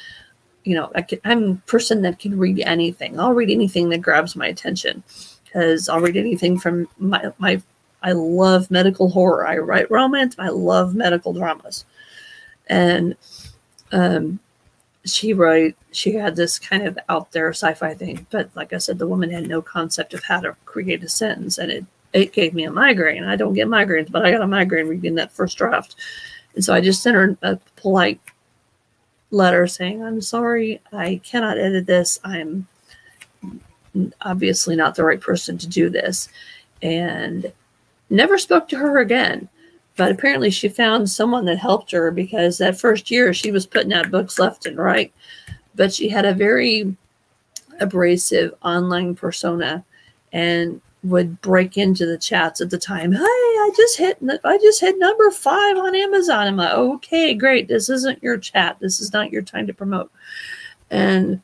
you know, I I'm a person that can read anything. I'll read anything that grabs my attention because I'll read anything from my, my, I love medical horror. I write romance. I love medical dramas. And um, she wrote, she had this kind of out there sci-fi thing. But like I said, the woman had no concept of how to create a sentence. And it, it gave me a migraine. I don't get migraines, but I got a migraine reading that first draft. And so I just sent her a polite letter saying, I'm sorry, I cannot edit this. I'm obviously not the right person to do this. And never spoke to her again. But apparently, she found someone that helped her because that first year she was putting out books left and right. But she had a very abrasive online persona and would break into the chats at the time. Hey, I just hit I just hit number five on Amazon. I'm like, okay, great. This isn't your chat. This is not your time to promote. And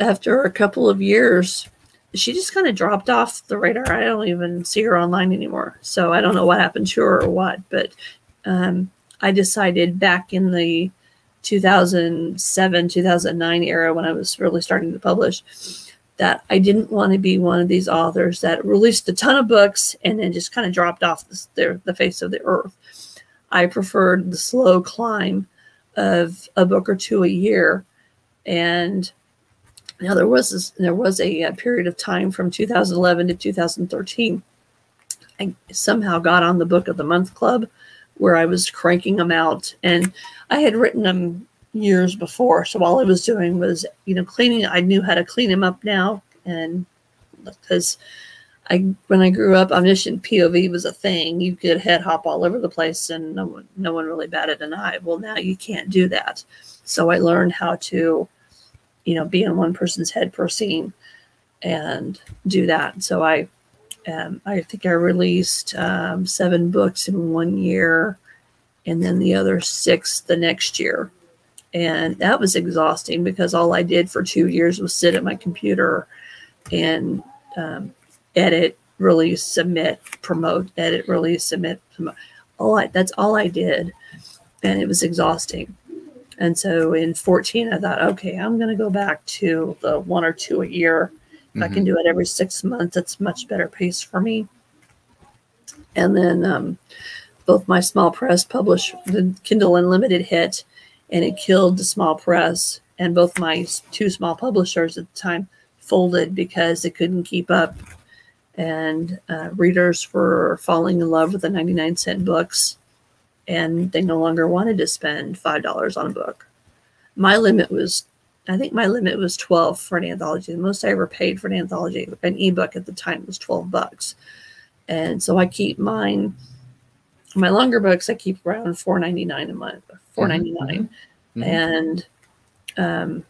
after a couple of years, she just kind of dropped off the radar. I don't even see her online anymore. So I don't know what happened to her or what. But um, I decided back in the 2007 2009 era when I was really starting to publish that I didn't want to be one of these authors that released a ton of books and then just kind of dropped off the, the, the face of the earth. I preferred the slow climb of a book or two a year. And now there was this, there was a, a period of time from 2011 to 2013. I somehow got on the book of the month club where I was cranking them out, and I had written them years before. So all I was doing was, you know, cleaning. I knew how to clean them up now, and because I, when I grew up, omniscient POV was a thing. You could head hop all over the place, and no one, no one really batted an eye. Well, now you can't do that. So I learned how to, you know, be in one person's head per scene, and do that. So I, um, I think I released um, seven books in one year, and then the other six the next year and that was exhausting because all I did for two years was sit at my computer and um, edit, release, submit, promote, edit, release, submit, promote. All I, that's all I did, and it was exhausting. And so in 14, I thought, okay, I'm going to go back to the one or two a year. If I can do it every six months, it's much better pace for me. And then um, both my small press published the Kindle Unlimited hit, and it killed the small press. And both my two small publishers at the time folded because they couldn't keep up. And uh, readers were falling in love with the 99 cent books, and they no longer wanted to spend $5 on a book. My limit was, I think my limit was 12 for an anthology. The most I ever paid for an anthology, an ebook at the time was 12 bucks. And so I keep mine my longer books I keep around four ninety nine a month, four ninety nine, Mhm. and um,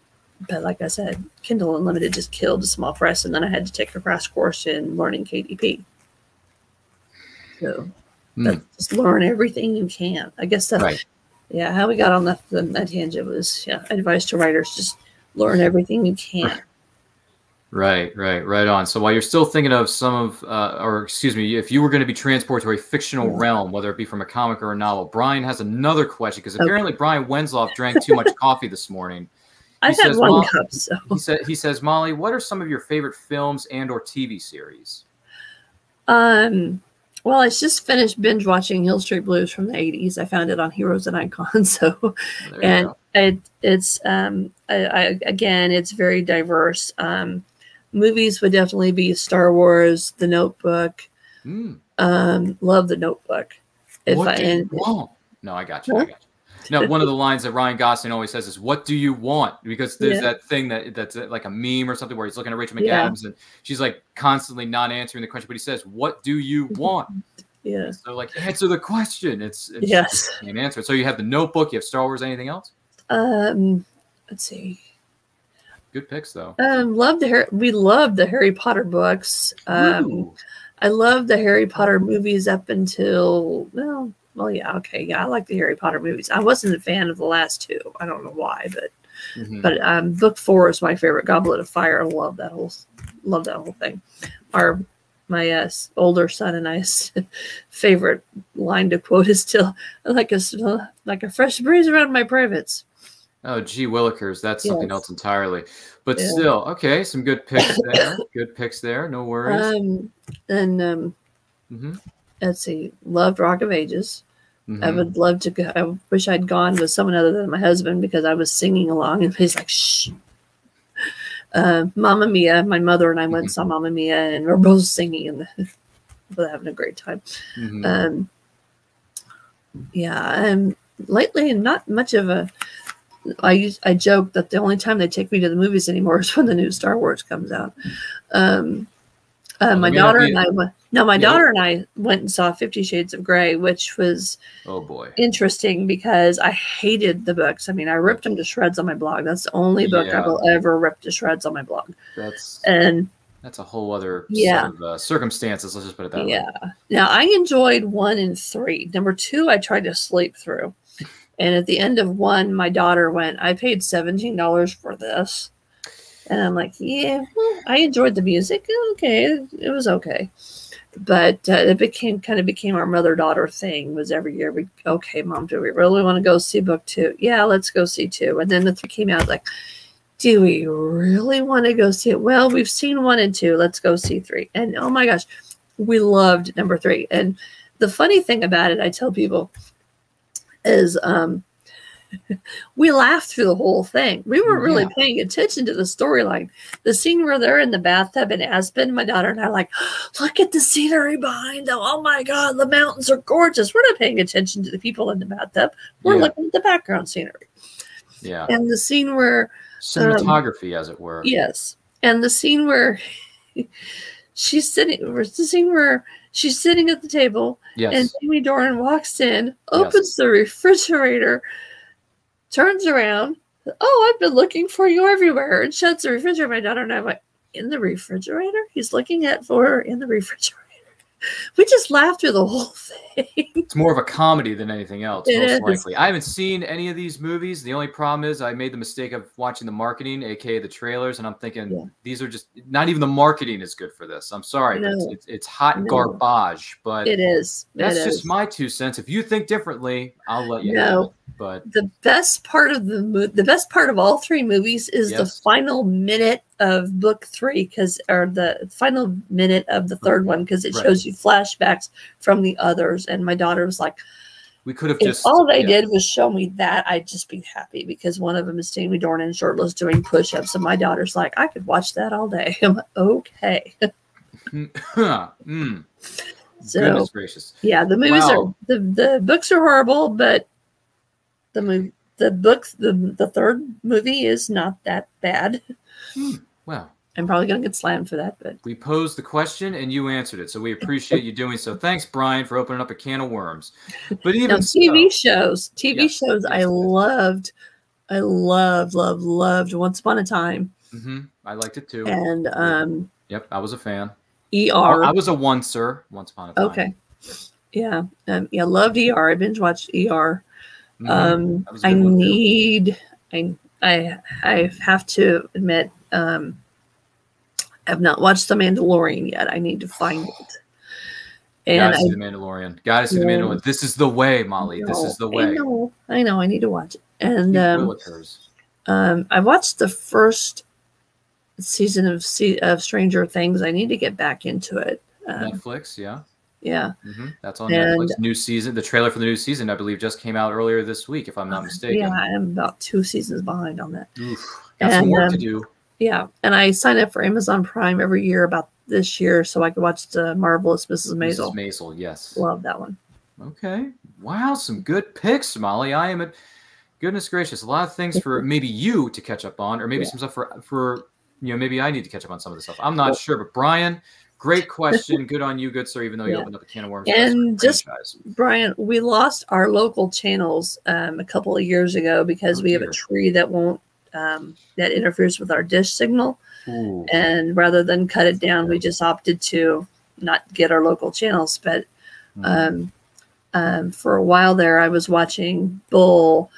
but like I said, Kindle Unlimited just killed the small press, and then I had to take a crash course in learning KDP. So But just learn everything you can. I guess that Right. yeah, how we got on that the, that tangent was yeah, advice to writers: just learn everything you can. Right, right, right on. So while you're still thinking of some of, uh, or excuse me, if you were going to be transported to a fictional realm, whether it be from a comic or a novel, Brian has another question because Okay. apparently Brian Wensloff drank too much coffee this morning. I've had one "Mom- cup, so He said, he says, Molly, what are some of your favorite films and or TV series? Um, well, I just finished binge watching Hill Street Blues from the '80s. I found it on Heroes and Icons. So, and it it's um, I, I, again, it's very diverse. Um, movies would definitely be Star Wars, The Notebook. Hmm. Um, love The Notebook. If what I and want? No, I got you. I got you. No, one of the lines that Ryan Gosling always says is "What do you want?" Because there's Yeah. that thing that that's uh, like a meme or something where he's looking at Rachel Yeah. McAdams and she's like constantly not answering the question, but he says, "What do you want?" yeah, So like answer the question. It's, it's Yes. can't answer. So you have the Notebook, you have Star Wars. Anything else? um, let's see. Good picks though. Um, love the Harry. We love the Harry Potter books. Um, Ooh. I love the Harry Potter movies up until well, well, yeah, okay, yeah, I like the Harry Potter movies. I wasn't a fan of the last two. I don't know why, but Mhm. but um, book four is my favorite. Goblet of Fire. I love that whole love that whole thing. Our my uh, older son and I's favorite line to quote is still like a like a fresh breeze around my privates. Oh, gee, Willikers. That's something else entirely. But Yeah. still, okay, some good picks there. good picks there. No worries. Um, and um, Mhm. Let's see, loved Rock of Ages. I Mhm. would love to go. I wish I'd gone with someone other than my husband because I was singing along and he's like, shh. Uh, Mamma Mia, my mother and I went and saw Mamma Mia and we're both singing and we're having a great time. Mhm. Um, yeah, um, lately, not much of a. I I joke that the only time they take me to the movies anymore is when the new Star Wars comes out. Um, uh, my daughter and I went. No, my Yeah. daughter and I went and saw Fifty Shades of Grey, which was oh boy. interesting because I hated the books. I mean, I ripped them to shreds on my blog. That's the only book I will ever rip to shreds on my blog. That's And that's a whole other Yeah. set of uh, circumstances. Let's just put it that way. yeah. Now I enjoyed one and three. Number two, I tried to sleep through. And at the end of one, my daughter went, I paid $17 for this. And I'm like, yeah, well, I enjoyed the music. Okay, it, it was okay. But uh, it became kind of became our mother daughter thing. Was every year we okay, mom, do we really want to go see book two? Yeah, let's go see two. And then the three came out like, do we really want to go see it? Well, we've seen one and two. Let's go see three. And oh my gosh, we loved number three. And the funny thing about it, I tell people, is um, we laughed through the whole thing. We weren't mm, really Yeah. paying attention to the storyline. The scene where they're in the bathtub in Aspen, my daughter and I like, look at the scenery behind them. Oh my God, the mountains are gorgeous. We're not paying attention to the people in the bathtub. We're Yeah. looking at the background scenery. Yeah. And the scene where Cinematography, as it were. Yes. And the scene where she's sitting, the scene where she's sitting at the table Yes. and Jamie Dornan walks in, opens the refrigerator, turns around. Oh, I've been looking for you everywhere, and shuts the refrigerator. My daughter and I went, In the refrigerator? He's looking at for her in the refrigerator. We just laughed through the whole thing. It's more of a comedy than anything else, It most is. likely. I haven't seen any of these movies. The only problem is I made the mistake of watching the marketing, aka the trailers, and I'm thinking Yeah. these are just not even the marketing is good for this. I'm sorry, but it's, No. it's, it's hot No. garbage. But It is. that's it just is. my two cents. If you think differently, I'll let you No, know. but the best part of the mo- the best part of all three movies is the final minute of book three because or the final minute of the third one because it Right. shows you flashbacks from the others and my daughter was like we could have if just all they yeah. did was show me that i'd just be happy because one of them is Jamie Dornan shirtless doing push-ups and my daughter's like i could watch that all day i'm like okay mm. so Goodness gracious. yeah the movies Wow. are the, the books are horrible but the movie the books the, the third movie is not that bad Well, i'm probably gonna get slammed for that but we posed the question and you answered it, so we appreciate you doing so. Thanks, Brian, for opening up a can of worms. But even now tv so, shows tv Yes, shows i yes, yes. loved i loved loved loved once upon a time Mhm, I liked it too. and um Yep, I was a fan. er I was a oncer once upon a time. Okay. Yeah. Um, yeah. Loved ER. I binge watched ER. Mhm, Um, that was a I one, too. need. I. I. I have to admit. Um, I've not watched The Mandalorian yet. I need to find it. And Gotta I, see the Mandalorian. Gotta see the Mandalorian. This is the way, Molly. This is the way. I know. I know. I need to watch it. And um, will with hers. um, I watched the first season of of Stranger Things. I need to get back into it. Um, Netflix, yeah. yeah. hmm That's on And- Netflix. New season. The trailer for the new season, I believe, just came out earlier this week, if I'm not mistaken. Yeah. I am about two seasons behind on that. Oof. Got some And, work to um, do. Yeah, and I sign up for Amazon Prime every year about this year so I can watch the marvelous Mrs. Maisel. Mrs. Maisel, yes. Love that one. Okay. Wow, some good picks, Molly. I am a goodness gracious. A lot of things for maybe you to catch up on, or maybe Yeah. some stuff for for you know, maybe I need to catch up on some of the stuff. I'm not sure, but Brian, great question. good on you, good sir, even though you opened up a can of worms. And just- franchise. Brian, we lost our local channels um, a couple of years ago because Oh, we have a tree that won't um, that interferes with our dish signal, Ooh. and rather than cut it down, we just opted to not get our local channels. But Hmm. um, um, for a while there, I was watching Bull,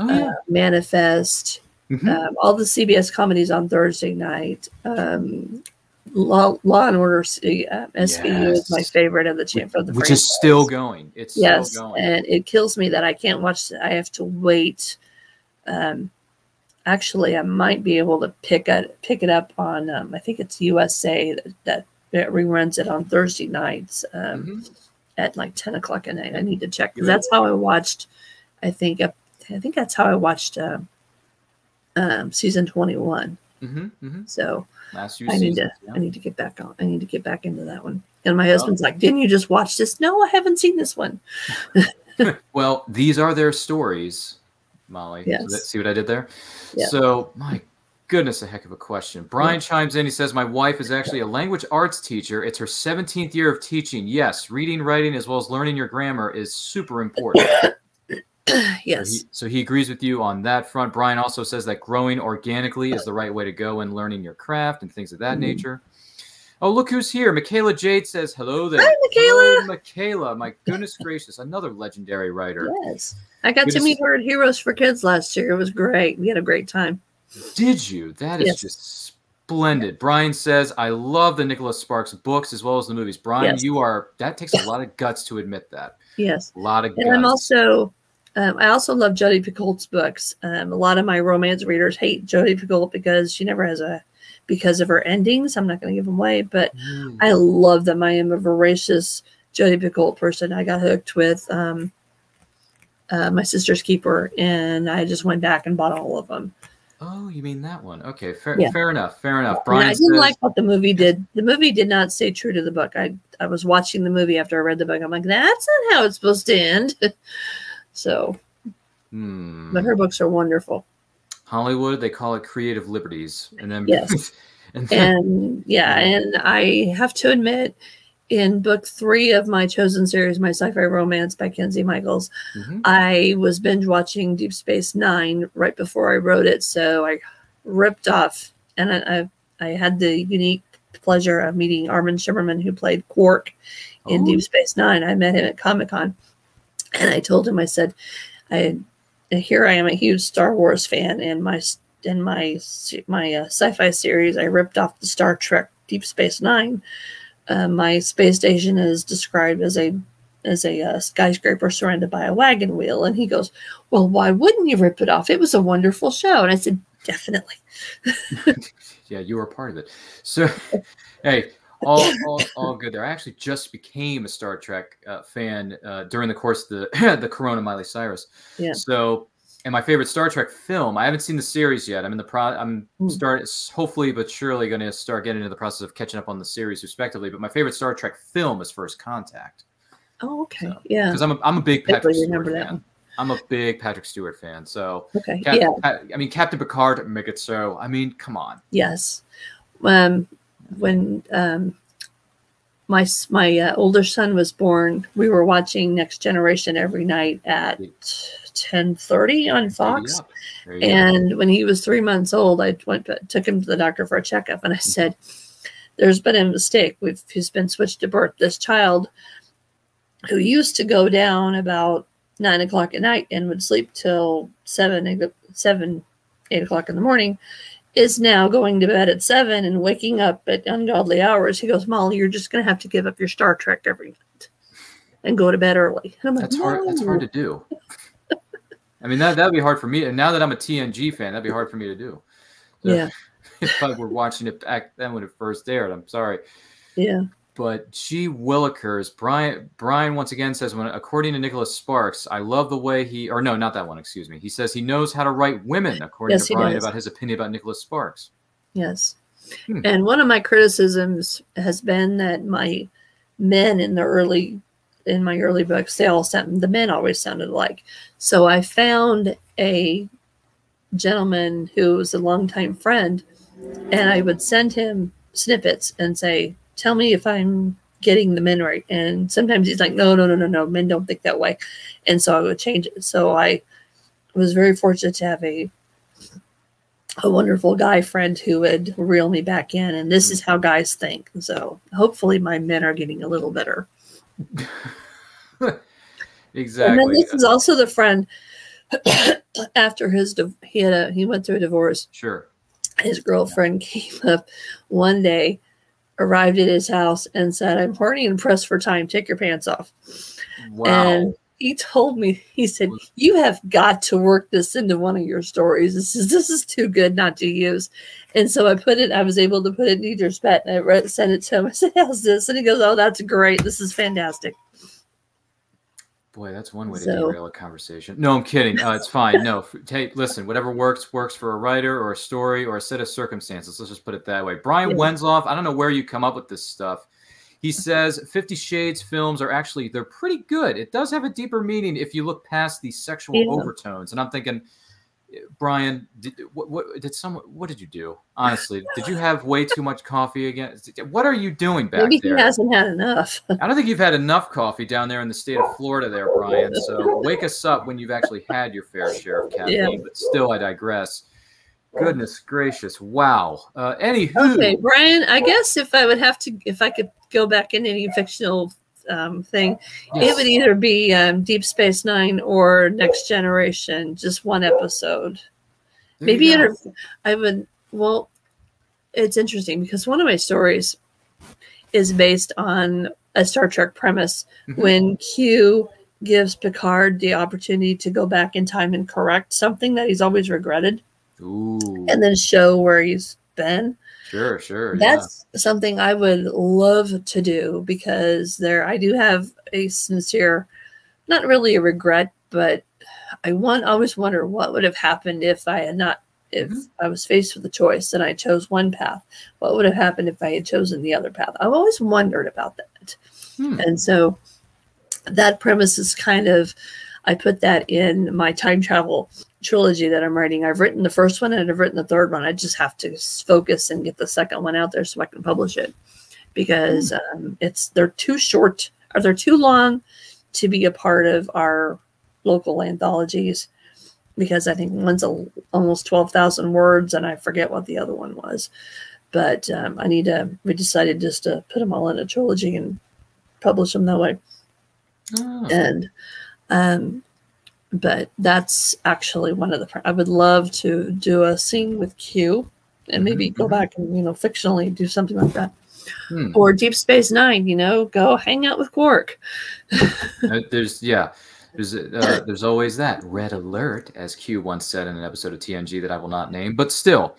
oh, yeah. uh, Manifest, Mhm. um, all the CBS comedies on Thursday night. Um, Law, Law and Order C- uh, SVU is my favorite of the champ of the Which is still going. It's yes, still going. and it kills me that I can't watch. I have to wait. Um, actually, I might be able to pick it pick it up on. Um, I think it's USA that, that that reruns it on Thursday nights um, Mhm. at like ten o'clock at night. I need to check because that's how I watched. I think up, I think that's how I watched uh, um, season twenty one. Mhm, mhm. So Last I need to yeah. I need to get back on. I need to get back into that one. And my husband's like, "Didn't you just watch this?" No, I haven't seen this one. Well, these are their stories, Molly. So Yes. see what I did there? Yeah. So, my goodness, a heck of a question. Brian chimes in. He says, My wife is actually a language arts teacher. It's her 17th year of teaching. Yes, reading, writing, as well as learning your grammar is super important. yes. He- so he agrees with you on that front. Brian also says that growing organically is the right way to go in learning your craft and things of that Mhm. nature. Oh, look who's here. Michaela Jade says, Hello there. Hi, Michaela. Michaela. My goodness gracious. Another legendary writer. Yes. I got Good to meet her at Heroes for Kids last year. It was great. We had a great time. Did you? That is Yes. just splendid. Brian says, I love the Nicholas Sparks books as well as the movies. Brian, Yes. you are, that takes a lot of guts to admit that. Yes. A lot of And guts. I'm also, um, I also love Jodi Picoult's books. Um, a lot of my romance readers hate Jodi Picoult because she never has a, because of her endings. I'm not going to give them away, but Mm. I love them. I am a voracious Jodi Picoult person. I got hooked with um, uh, my sister's keeper, and I just went back and bought all of them. Oh, you mean that one? Okay, fair, Yeah. fair enough. Fair enough. Brian I didn't says, like what the movie did. The movie did not stay true to the book. I I was watching the movie after I read the book. I'm like, that's not how it's supposed to end. so, hmm, but her books are wonderful. Hollywood, they call it creative liberties, and then Yes. and then, And yeah, and I have to admit, in book three of my chosen series, my sci-fi romance by Kenzie Michaels, Mhm. I was binge watching Deep Space Nine right before I wrote it, so I ripped off, and I I, I had the unique pleasure of meeting Armin Shimerman, who played Quark in Oh. Deep Space Nine. I met him at Comic Con, and I told him, I said, I here I am a huge Star Wars fan, and my in my my uh, sci-fi series, I ripped off the Star Trek Deep Space Nine. Uh, my space station is described as a as a uh, skyscraper surrounded by a wagon wheel. And he goes, Well, why wouldn't you rip it off? It was a wonderful show. And I said, Definitely. yeah, you were part of it. So, hey, all, all, all good there. I actually just became a Star Trek uh, fan uh, during the course of the the Corona Miley Cyrus. Yeah. So, and my favorite Star Trek film. I haven't seen the series yet. I'm in the pro. I'm Mm. start hopefully, but surely going to start getting into the process of catching up on the series, respectively. But my favorite Star Trek film is First Contact Oh, okay. So, yeah. because I'm a, I'm a big Patrick Stewart that fan. I'm a big Patrick Stewart fan. So, Okay. Cap- yeah. I mean, Captain Picard, make it so. I mean, come on. Yes. Um, when um, my my uh, older son was born, we were watching Next Generation every night at ten thirty on Fox. you go. And when he was three months old, I went took him to the doctor for a checkup, and I said, "There's been a mistake. We've he's been switched to birth. This child, who used to go down about nine o'clock at night and would sleep till seven, seven, eight o'clock in the morning." Is now going to bed at seven and waking up at ungodly hours. He goes, Molly, you're just going to have to give up your Star Trek every night and go to bed early. Like, That's hard. That's hard to do. I mean, that that'd be hard for me. And now that I'm a TNG fan, that'd be hard for me to do. So, Yeah. if I were watching it back then when it first aired, I'm sorry. Yeah. But G. willikers, Brian Brian once again says when according to Nicholas Sparks, I love the way he or no, not that one, excuse me. He says he knows how to write women, according Yes, to Brian does. about his opinion about Nicholas Sparks. Yes. Hmm. And one of my criticisms has been that my men in the early in my early books, they all sound the men always sounded alike. So I found a gentleman who was a longtime friend, and I would send him snippets and say, Tell me if I'm getting the men right. And sometimes he's like, No, no, no, no, no, men don't think that way. And so I would change it. So I was very fortunate to have a a wonderful guy friend who would reel me back in and this is how guys think so hopefully my men are getting a little better Exactly. and then this is also the friend after his he had a he went through a divorce sure. his girlfriend came up one day arrived at his house and said i'm horny and pressed for time. Take your pants off. Wow. and he told me he said you have got to work this into one of your stories. This is this is too good not to use. And so i put it i was able to put it in Idris bet and i read, sent it to him. I said how's this? And he goes oh that's great. This is fantastic Boy, that's one way to So- derail a conversation. No, I'm kidding. Uh, it's fine. No, hey, listen, whatever works, works for a writer or a story or a set of circumstances. Let's just put it that way. Brian Yeah. Wensloff, I don't know where you come up with this stuff. He says Fifty Shades films are actually, they're pretty good. It does have a deeper meaning if you look past the sexual Yeah. overtones. And I'm thinking, Brian, did, what, what did someone, what did you do? Honestly, did you have way too much coffee again? What are you doing back maybe there? he hasn't had enough I don't think you've had enough coffee down there in the state of Florida, there, Brian. So wake us up when you've actually had your fair share of caffeine. Yeah. But still, I digress. Goodness gracious! Wow. Uh, anywho, okay brian i guess if i would have to if i could go back in any fictional um, thing it would either be um, deep space nine or next generation just one episode There maybe inter- I would. Well, it's interesting because one of my stories is based on a Star Trek premise Mhm. when Q gives Picard the opportunity to go back in time and correct something that he's always regretted Ooh, and then show where he's been. Sure, sure. yeah. That's something I would love to do because there I do have a sincere, not really a regret, but I want always wonder what would have happened if I had not if Mhm. I was faced with a choice and I chose one path. What would have happened if I had chosen the other path? I've always wondered about that. Hmm. And so that premise is kind of I put that in my time travel trilogy that I'm writing. I've written the first one and I've written the third one. I just have to focus and get the second one out there so I can publish it because um, it's they're too short or they're too long to be a part of our local anthologies because I think one's a, almost 12,000 words and I forget what the other one was. But um, I need to, we decided just to put them all in a trilogy and publish them that way Oh, and um but that's actually one of the i would love to do a scene with q and maybe Mhm, go mhm. back and you know fictionally do something like that Hmm. Or Deep Space Nine, you know, go hang out with Quark. Uh, there's yeah. There's uh, there's always that red alert, as Q once said in an episode of TNG that I will not name, but still,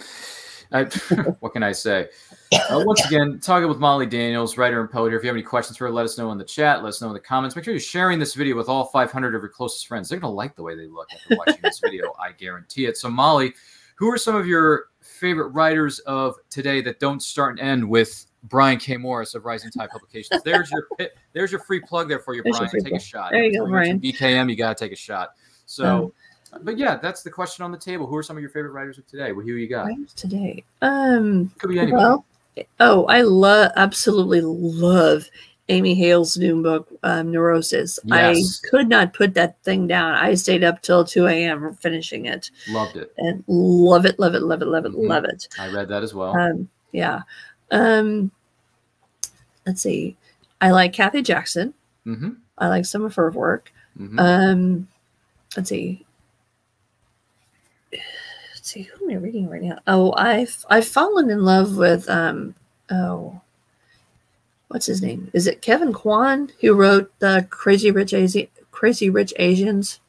I, what can I say? Uh, once again, talking with Molly Daniels, writer and poet here. If you have any questions for her, let us know in the chat. Let us know in the comments. Make sure you're sharing this video with all 500 of your closest friends. They're going to like the way they look after watching this video. I guarantee it. So, Molly, who are some of your favorite writers of today that don't start and end with Brian K. Morris of Rising Tide Publications? There's your there's your free plug there for you, There's Brian. Take a shot. There you go, Brian. BKM, you got to take a shot. So, but yeah, that's the question on the table. Who are some of your favorite writers of today? Well, who you got? Writers today. Um, Could be anybody. well, oh, I love, absolutely love Amy Hale's new book, um, Neurosis. Yes. I could not put that thing down. I stayed up till 2 a.m. finishing it Loved it. and love it, love it, love it, love it, Mhm. love it. I read that as well. Um, yeah. Um, let's see. I like Kathy Jackson. mm-hmm. I like some of her work. Mm-hmm. Um, let's see. See. Who am I reading right now? Oh, I've I've fallen in love with um. Oh, what's his name? Is it Kevin Kwan who wrote the Crazy Rich Asi- Crazy Rich Asians?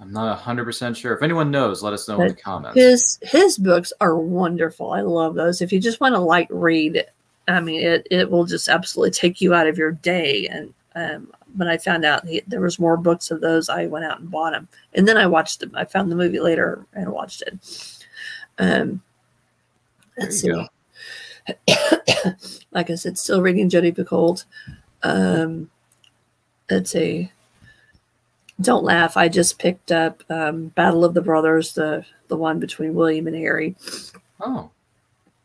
I'm not 100% sure. If anyone knows, let us know in the comments. His his books are wonderful. I love those. If you just want a light read, I mean, it it will just absolutely take you out of your day. And um, when I found out he, there was more books of those, I went out and bought them. And then I watched them. I found the movie later and watched it. Um, let's see. like I said, still reading Jodi Picoult. Um, let's see. Don't laugh. I just picked up um, Battle of the Brothers, the the one between William and Harry, Oh,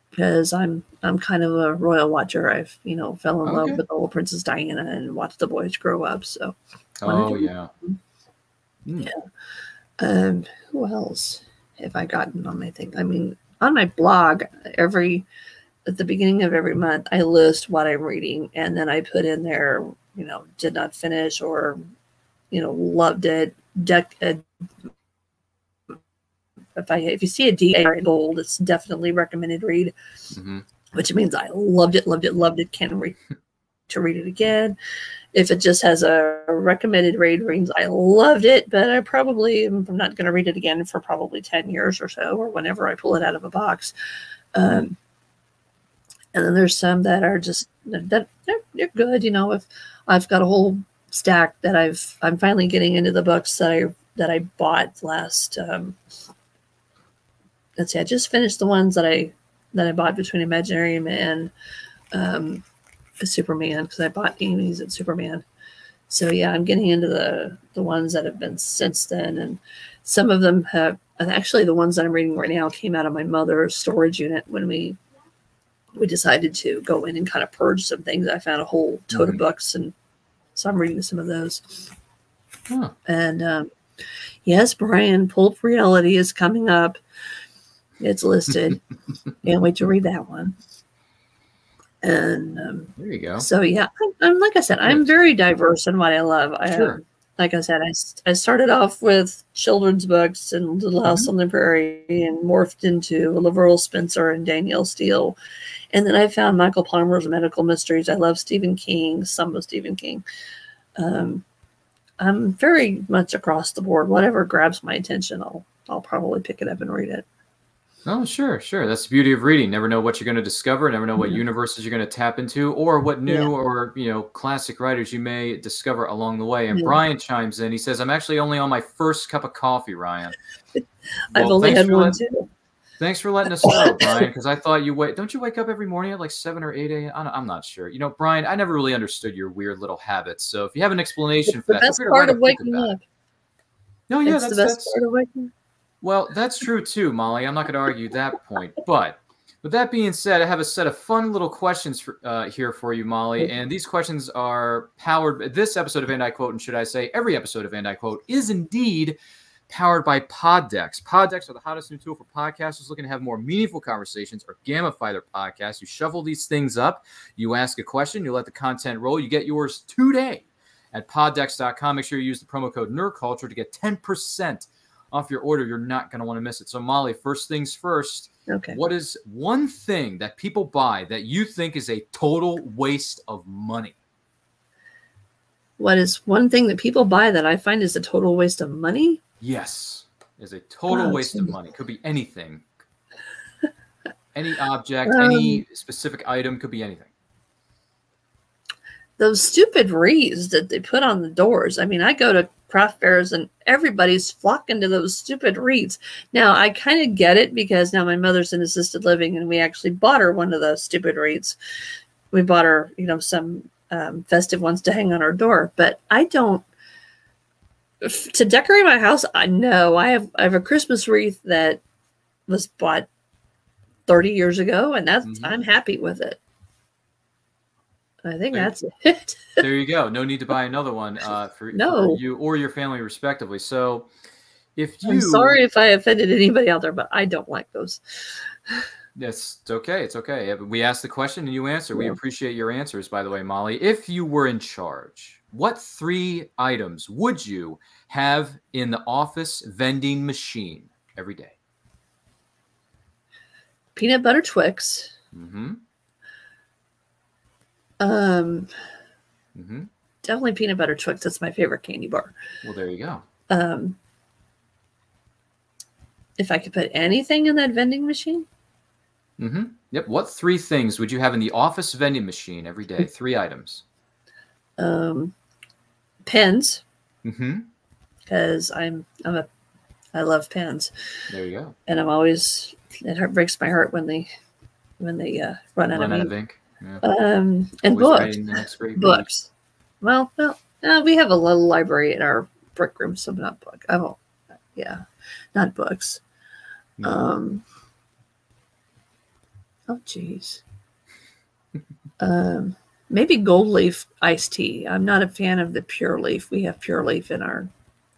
because I'm I'm kind of a royal watcher. I've you know fell in love with the old Princess Diana and watched the boys grow up. So, oh yeah. Hmm. um, who else have I gotten on my thing? I mean, on my blog, every at the beginning of every month, I list what I'm reading, and then I put in there, you know, did not finish or, you know, loved it. Dec- uh, if I if you see a D in gold, it's definitely recommended read, hmm which means I loved it, loved it, loved it. Can't wait to read it again. If it just has a recommended read, means I loved it, but I probably am not going to read it again for probably ten years or so, or whenever I pull it out of a box. Um, and then there's some that are just that they're, they're good. You know, if I've got a whole stack that I've I'm finally getting into the books that I that I bought last. Um, let's see, I just finished the ones that I that I bought between Imaginarium and um, Superman because I bought Amy's at Superman. So yeah, I'm getting into the the ones that have been since then, and some of them have. Actually, the ones that I'm reading right now came out of my mother's storage unit when we we decided to go in and kind of purge some things. I found a whole tote of Mhm. books, and so I'm reading some of those. Huh. And um, yes, Brian, Pulp Reality is coming up. It's listed. Can't wait to read that one. And um, There you go. so, yeah, I'm, I'm like I said, I'm very diverse in what I love. I, Sure. um, like I said, I, I started off with children's books and Little House on the Prairie and morphed into LaVyrle Spencer and Danielle Steel. And then I found Michael Palmer's Medical Mysteries. I love Stephen King, some of Stephen King. Um, I'm very much across the board. Whatever grabs my attention, I'll I'll probably pick it up and read it. Oh, sure, sure. That's the beauty of reading. Never know what you're going to discover. Never know what Mhm. universes you're going to tap into, or what new Yeah. or you know classic writers you may discover along the way. And Yeah. Brian chimes in. He says, "I'm actually only on my first cup of coffee, Ryan." I've Well, only thanks had for one too. Thanks for letting us know, Brian. Because I thought you wait. Don't you wake up every morning at like seven or eight a.m.? I'm not sure. You know, Brian, I never really understood your weird little habits. So if you have an explanation It's for the that, best part of waking it. up. No, yeah, it's that's, the best that's part of waking up. Well, that's true too, Molly. I'm not going to argue that point. But with that being said, I have a set of fun little questions for, uh, here for you, Molly. And these questions are powered. This episode of And I Quote, and should I say, every episode of And I Quote, is indeed powered by Poddex. Poddex are the hottest new tool for podcasters looking to have more meaningful conversations or gamify their podcast. You shuffle these things up, you ask a question, you let the content roll, you get yours today at poddex.com. Make sure you use the promo code NerdCulture to get 10% off your order. You're not going to want to miss it. So, Molly, first things first, Okay. What is one thing that people buy that you think is a total waste of money? What is one thing that people buy that I find is a total waste of money? Yes, is a total Oh, waste of money. Could be anything. any object, Um, any specific item, could be anything. Those stupid wreaths that they put on the doors. I mean, I go to craft fairs and everybody's flocking to those stupid wreaths. Now, I kind of get it because now my mother's in assisted living and we actually bought her one of those stupid wreaths. We bought her, you know, some um, festive ones to hang on our door, but I don't. To decorate my house, I know I have I have a Christmas wreath that was bought 30 years ago and that's Mhm. I'm happy with it. I think There- that's it. there you go. No need to buy another one uh, for, for No. you or your family, respectively. So, if you, I'm sorry if I offended anybody out there, but I don't like those. Yes, it's okay. It's okay. We asked the question and you answer. We appreciate your answers, by the way, Molly. If you were in charge, what three items would you have in the office vending machine every day? Peanut butter Twix. Mm-hmm. Um, Mm-hmm. definitely peanut butter Twix. That's my favorite candy bar. Well, there you go. Um, if I could put anything in that vending machine, Mm-hmm. Yep. What three things would you have in the office vending machine every day? Three items. um, pens, Mm-hmm. because I'm I'm a I love pens, There you go. and I'm always it breaks my heart when they when they uh, run out Run of out of ink. Yeah. Um, and Always books. books. Well, well, we have a little library in our brick room, so not book. I won't. Yeah, not books. No. Um. Oh, jeez. um, maybe gold leaf iced tea. I'm not a fan of the pure leaf. We have pure leaf in our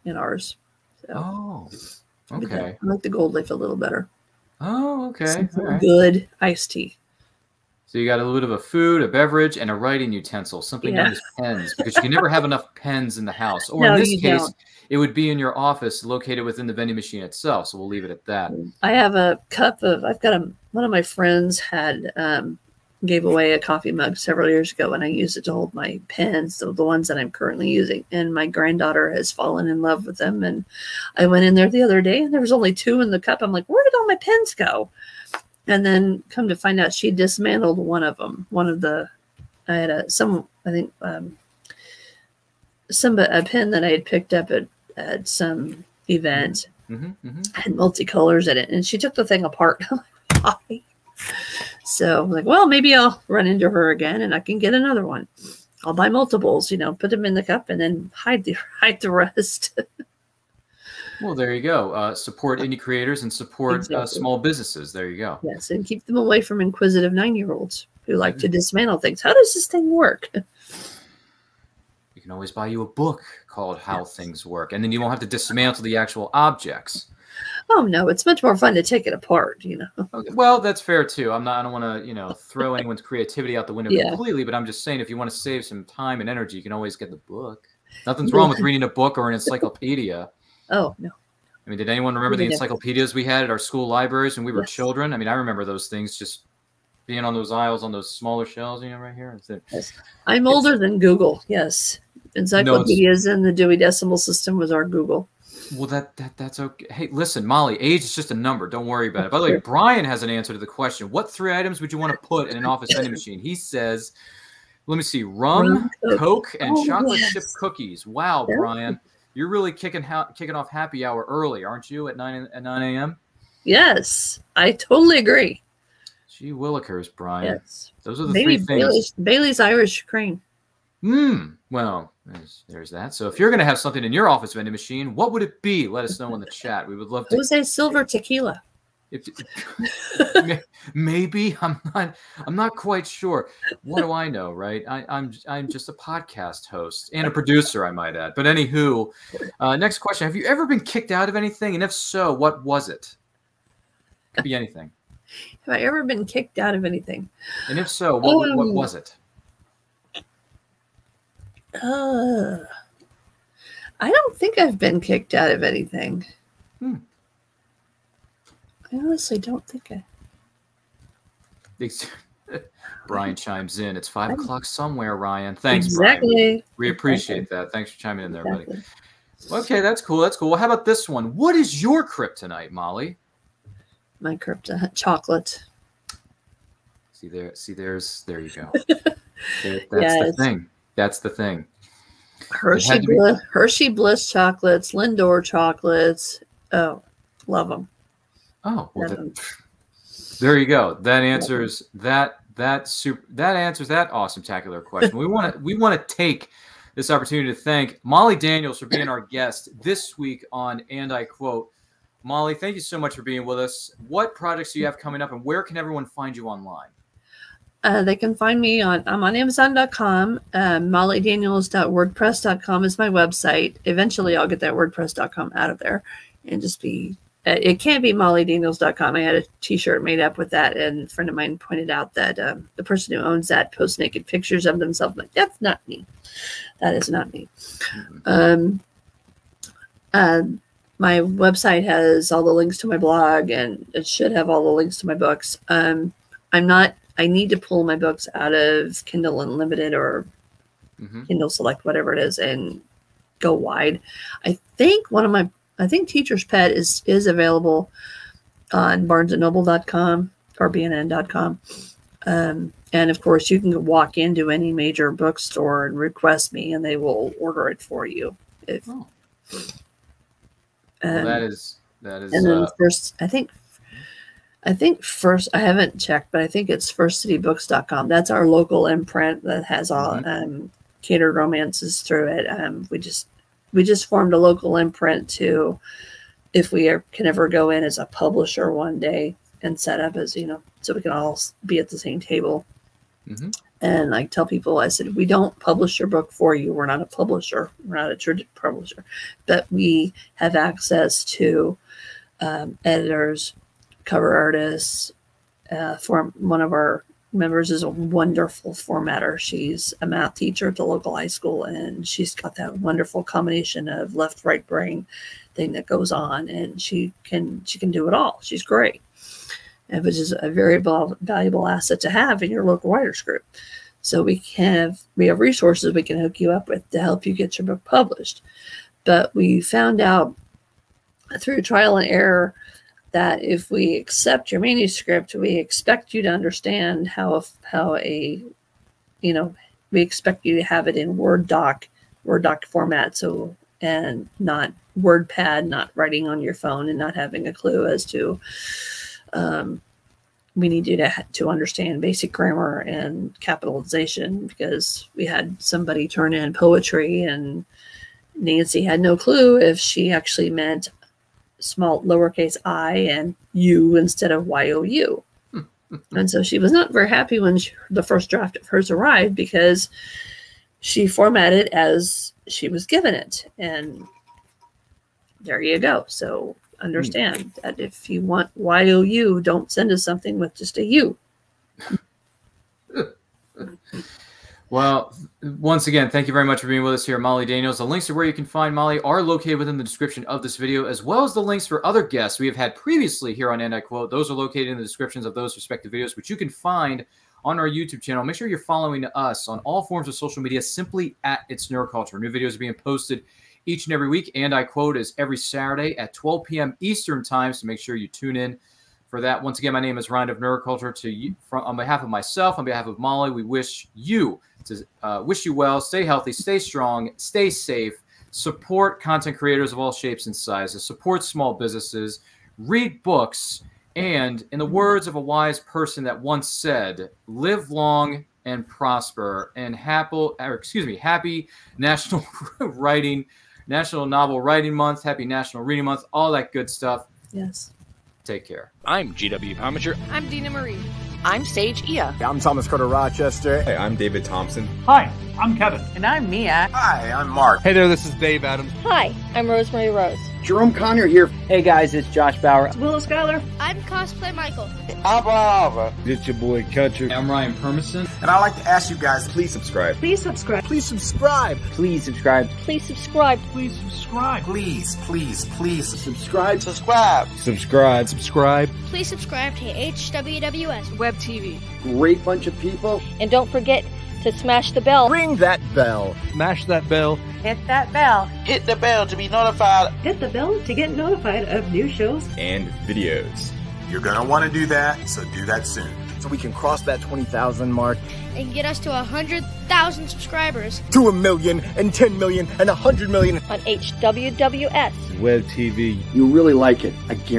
in ours. So Oh. Okay. I like the gold leaf a little better. Oh, okay. Right. Good iced tea. So you got a little bit of a food, a beverage, and a writing utensil, something known as pens, because you can never have enough pens in the house. Or No, in this case, don't. it would be in your office located within the vending machine itself. So we'll leave it at that. I have a cup of. I've got a. One of my friends had um, gave away a coffee mug several years ago, and I used it to hold my pens, so the ones that I'm currently using. And my granddaughter has fallen in love with them. And I went in there the other day, and there was only two in the cup. I'm like, where did all my pens go? And then come to find out, she dismantled one of them. One of the, I had a some. I think um, some a pen that I had picked up at at some event hmm hmm had multicolors in it, and she took the thing apart. I'm like, why? So I'm like, well, maybe I'll run into her again, and I can get another one. I'll buy multiples, you know, put them in the cup, and then hide the hide the rest. Well, there you go. Uh, support indie creators and support uh, small businesses. There you go. yes, and keep them away from inquisitive nine year olds who like to dismantle things. How does this thing work? You can always buy you a book called How Things Work, and then you won't have to dismantle the actual objects. Oh no, it's much more fun to take it apart, you know. Okay, Well, that's fair too. I'm not. I don't want to, you know, throw anyone's creativity out the window Yeah. completely. But I'm just saying, if you want to save some time and energy, you can always get the book. Nothing's wrong with reading a book or an encyclopedia. Oh no, I mean, did anyone remember the encyclopedias we had at our school libraries when we were Yes. children? I mean, I remember those things just being on those aisles on those smaller shelves, you know, right here. It. I'm older than Google. Yes, encyclopedias and the Dewey Decimal System was our Google. Well, that, that that's okay. Hey, listen, Molly, age is just a number. Don't worry about it. By the way, Brian has an answer to the question. What three items would you want to put in an office vending machine? He says, let me see, rum, Rum, Coke, Coke. and Oh, chocolate yes. chip cookies. Wow, Yeah. Brian, you're really kicking ha- kicking off happy hour early, aren't you? At nine at nine a.m. Yes, I totally agree. Gee willikers, Brian. Yes. Those are the Maybe three things. Bailey's, Bailey's Irish cream. Hmm. Well, there's, there's that. So if you're going to have something in your office vending machine, what would it be? Let us know in the chat. We would love to. Jose Silver tequila. If, maybe I'm not. I'm not quite sure. What do I know, right? I, I'm I'm just a podcast host and a producer, I might add. But anywho, uh, next question: Have you ever been kicked out of anything? And if so, what was it? Could be anything. Have I ever been kicked out of anything? And if so, what, what Um, was it? Uh, I don't think I've been kicked out of anything. Hmm. I honestly don't think I. Brian um, chimes in. It's five o'clock somewhere, Ryan. Thanks, Brian. exactly. We appreciate Exactly. that. Thanks for chiming in there, Exactly. buddy. Okay, that's cool. That's cool. Well, how about this one? What is your kryptonite, Molly? My kryptonite chocolate. See there. See there's. There you go. There- that's the thing. That's the thing. Hershey Bliss, Hershey Bliss chocolates, Lindor chocolates. Oh, love them. Oh, well, 'em. there you go. That answers that that super that answers that awesome tacular question. we want to we want to take this opportunity to thank Molly Daniels for being our guest this week on And I Quote. Molly, thank you so much for being with us. What projects do you have coming up, and where can everyone find you online? Uh, they can find me on I'm on Amazon.com. Um, MollyDaniels.wordpress.com is my website. Eventually, I'll get that WordPress.com out of there and just be. Uh, it can't be MollyDaniels.com. I had a T-shirt made up with that, and a friend of mine pointed out that um, the person who owns that posts naked pictures of themselves. Like that's not me. That is not me. Um, uh, my website has all the links to my blog, and it should have all the links to my books. Um, I'm not. I need to pull my books out of Kindle Unlimited or Mhm. Kindle Select, whatever it is, and go wide. I think one of my, I think Teacher's Pet is is available on BarnesandNoble.com or BNN.com. Um, and of course, you can walk into any major bookstore and request me, and they will order it for you. If, Oh. um, that is that is and then uh, first i think i think first i haven't checked but i think it's firstcitybooks.com that's our local imprint that has all Mhm. um, catered romances through it um, we just we just formed a local imprint to if we are, can ever go in as a publisher one day and set up as you know so we can all be at the same table mhm. and I tell people, I said, we don't publish your book for you. We're not a publisher. We're not a trad- publisher, but we have access to um, editors, cover artists. Uh, form one of our members is a wonderful formatter. She's a math teacher at the local high school, and she's got that wonderful combination of left right brain thing that goes on, and she can she can do it all. She's great and which is a very valuable asset to have in your local writers group. So we have we have resources we can hook you up with to help you get your book published. But we found out through trial and error that if we accept your manuscript, we expect you to understand how how a you know we expect you to have it in Word doc Word doc format. So and not WordPad, not writing on your phone, and not having a clue as to um, we need you to to understand basic grammar and capitalization because we had somebody turn in poetry and Nancy had no clue if she actually meant small lowercase i and u instead of y o u. Hmm. And so she was not very happy when she, the first draft of hers arrived because she formatted as she was given it. And there you go. So understand hmm. that if you want YOU, don't send us something with just a U. Well, once again, thank you very much for being with us here, Molly Daniels. The links to where you can find Molly are located within the description of this video, as well as the links for other guests we have had previously here on And I Quote. Those are located in the descriptions of those respective videos, which you can find on our YouTube channel. Make sure you're following us on all forms of social media simply at It's NerdCulture. New videos are being posted each and every week. And I Quote is every Saturday at 12 p.m. Eastern Time, so make sure you tune in for that. Once again, my name is Ryan of NerdCulture. To you, from, on behalf of myself, on behalf of Molly, we wish you to uh, wish you well. Stay healthy, stay strong, stay safe. Support content creators of all shapes and sizes. Support small businesses. Read books. And in the words of a wise person that once said, "Live long and prosper." And happy, excuse me, happy National Writing, National Novel Writing Month. Happy National Reading Month. All that good stuff. Yes. Take care. I'm GW Pomacher. I'm Dina Marie. I'm Sage Ia. I'm Thomas Carter Rochester. Hey, I'm David Thompson. Hi, I'm Kevin. And I'm Mia. Hi, I'm Mark. Hey there, this is Dave Adams. Hi, I'm Rosemary Rose. Jerome Conner here. Hey guys, it's Josh Bauer. It's Willow Skyler. I'm Cosplay Michael. I'm Alva. It's your boy Country. I'm Ryan Permison. And I'd like to ask you guys, please subscribe. Please subscribe. Please subscribe. Please subscribe. Please subscribe. Please subscribe. Please, please, please subscribe. Subscribe. Subscribe. Subscribe. Please subscribe to HWWS Web TV. Great bunch of people. And don't forget to smash the bell. Ring that bell. Smash that bell. Hit that bell. Hit the bell to be notified. Hit the bell to get notified of new shows and videos. You're going to want to do that, so do that soon. So we can cross that 20,000 mark. And get us to 100,000 subscribers. To a million, and 10 million, and 100 million. On HWWS. Web TV. You really like it. I guarantee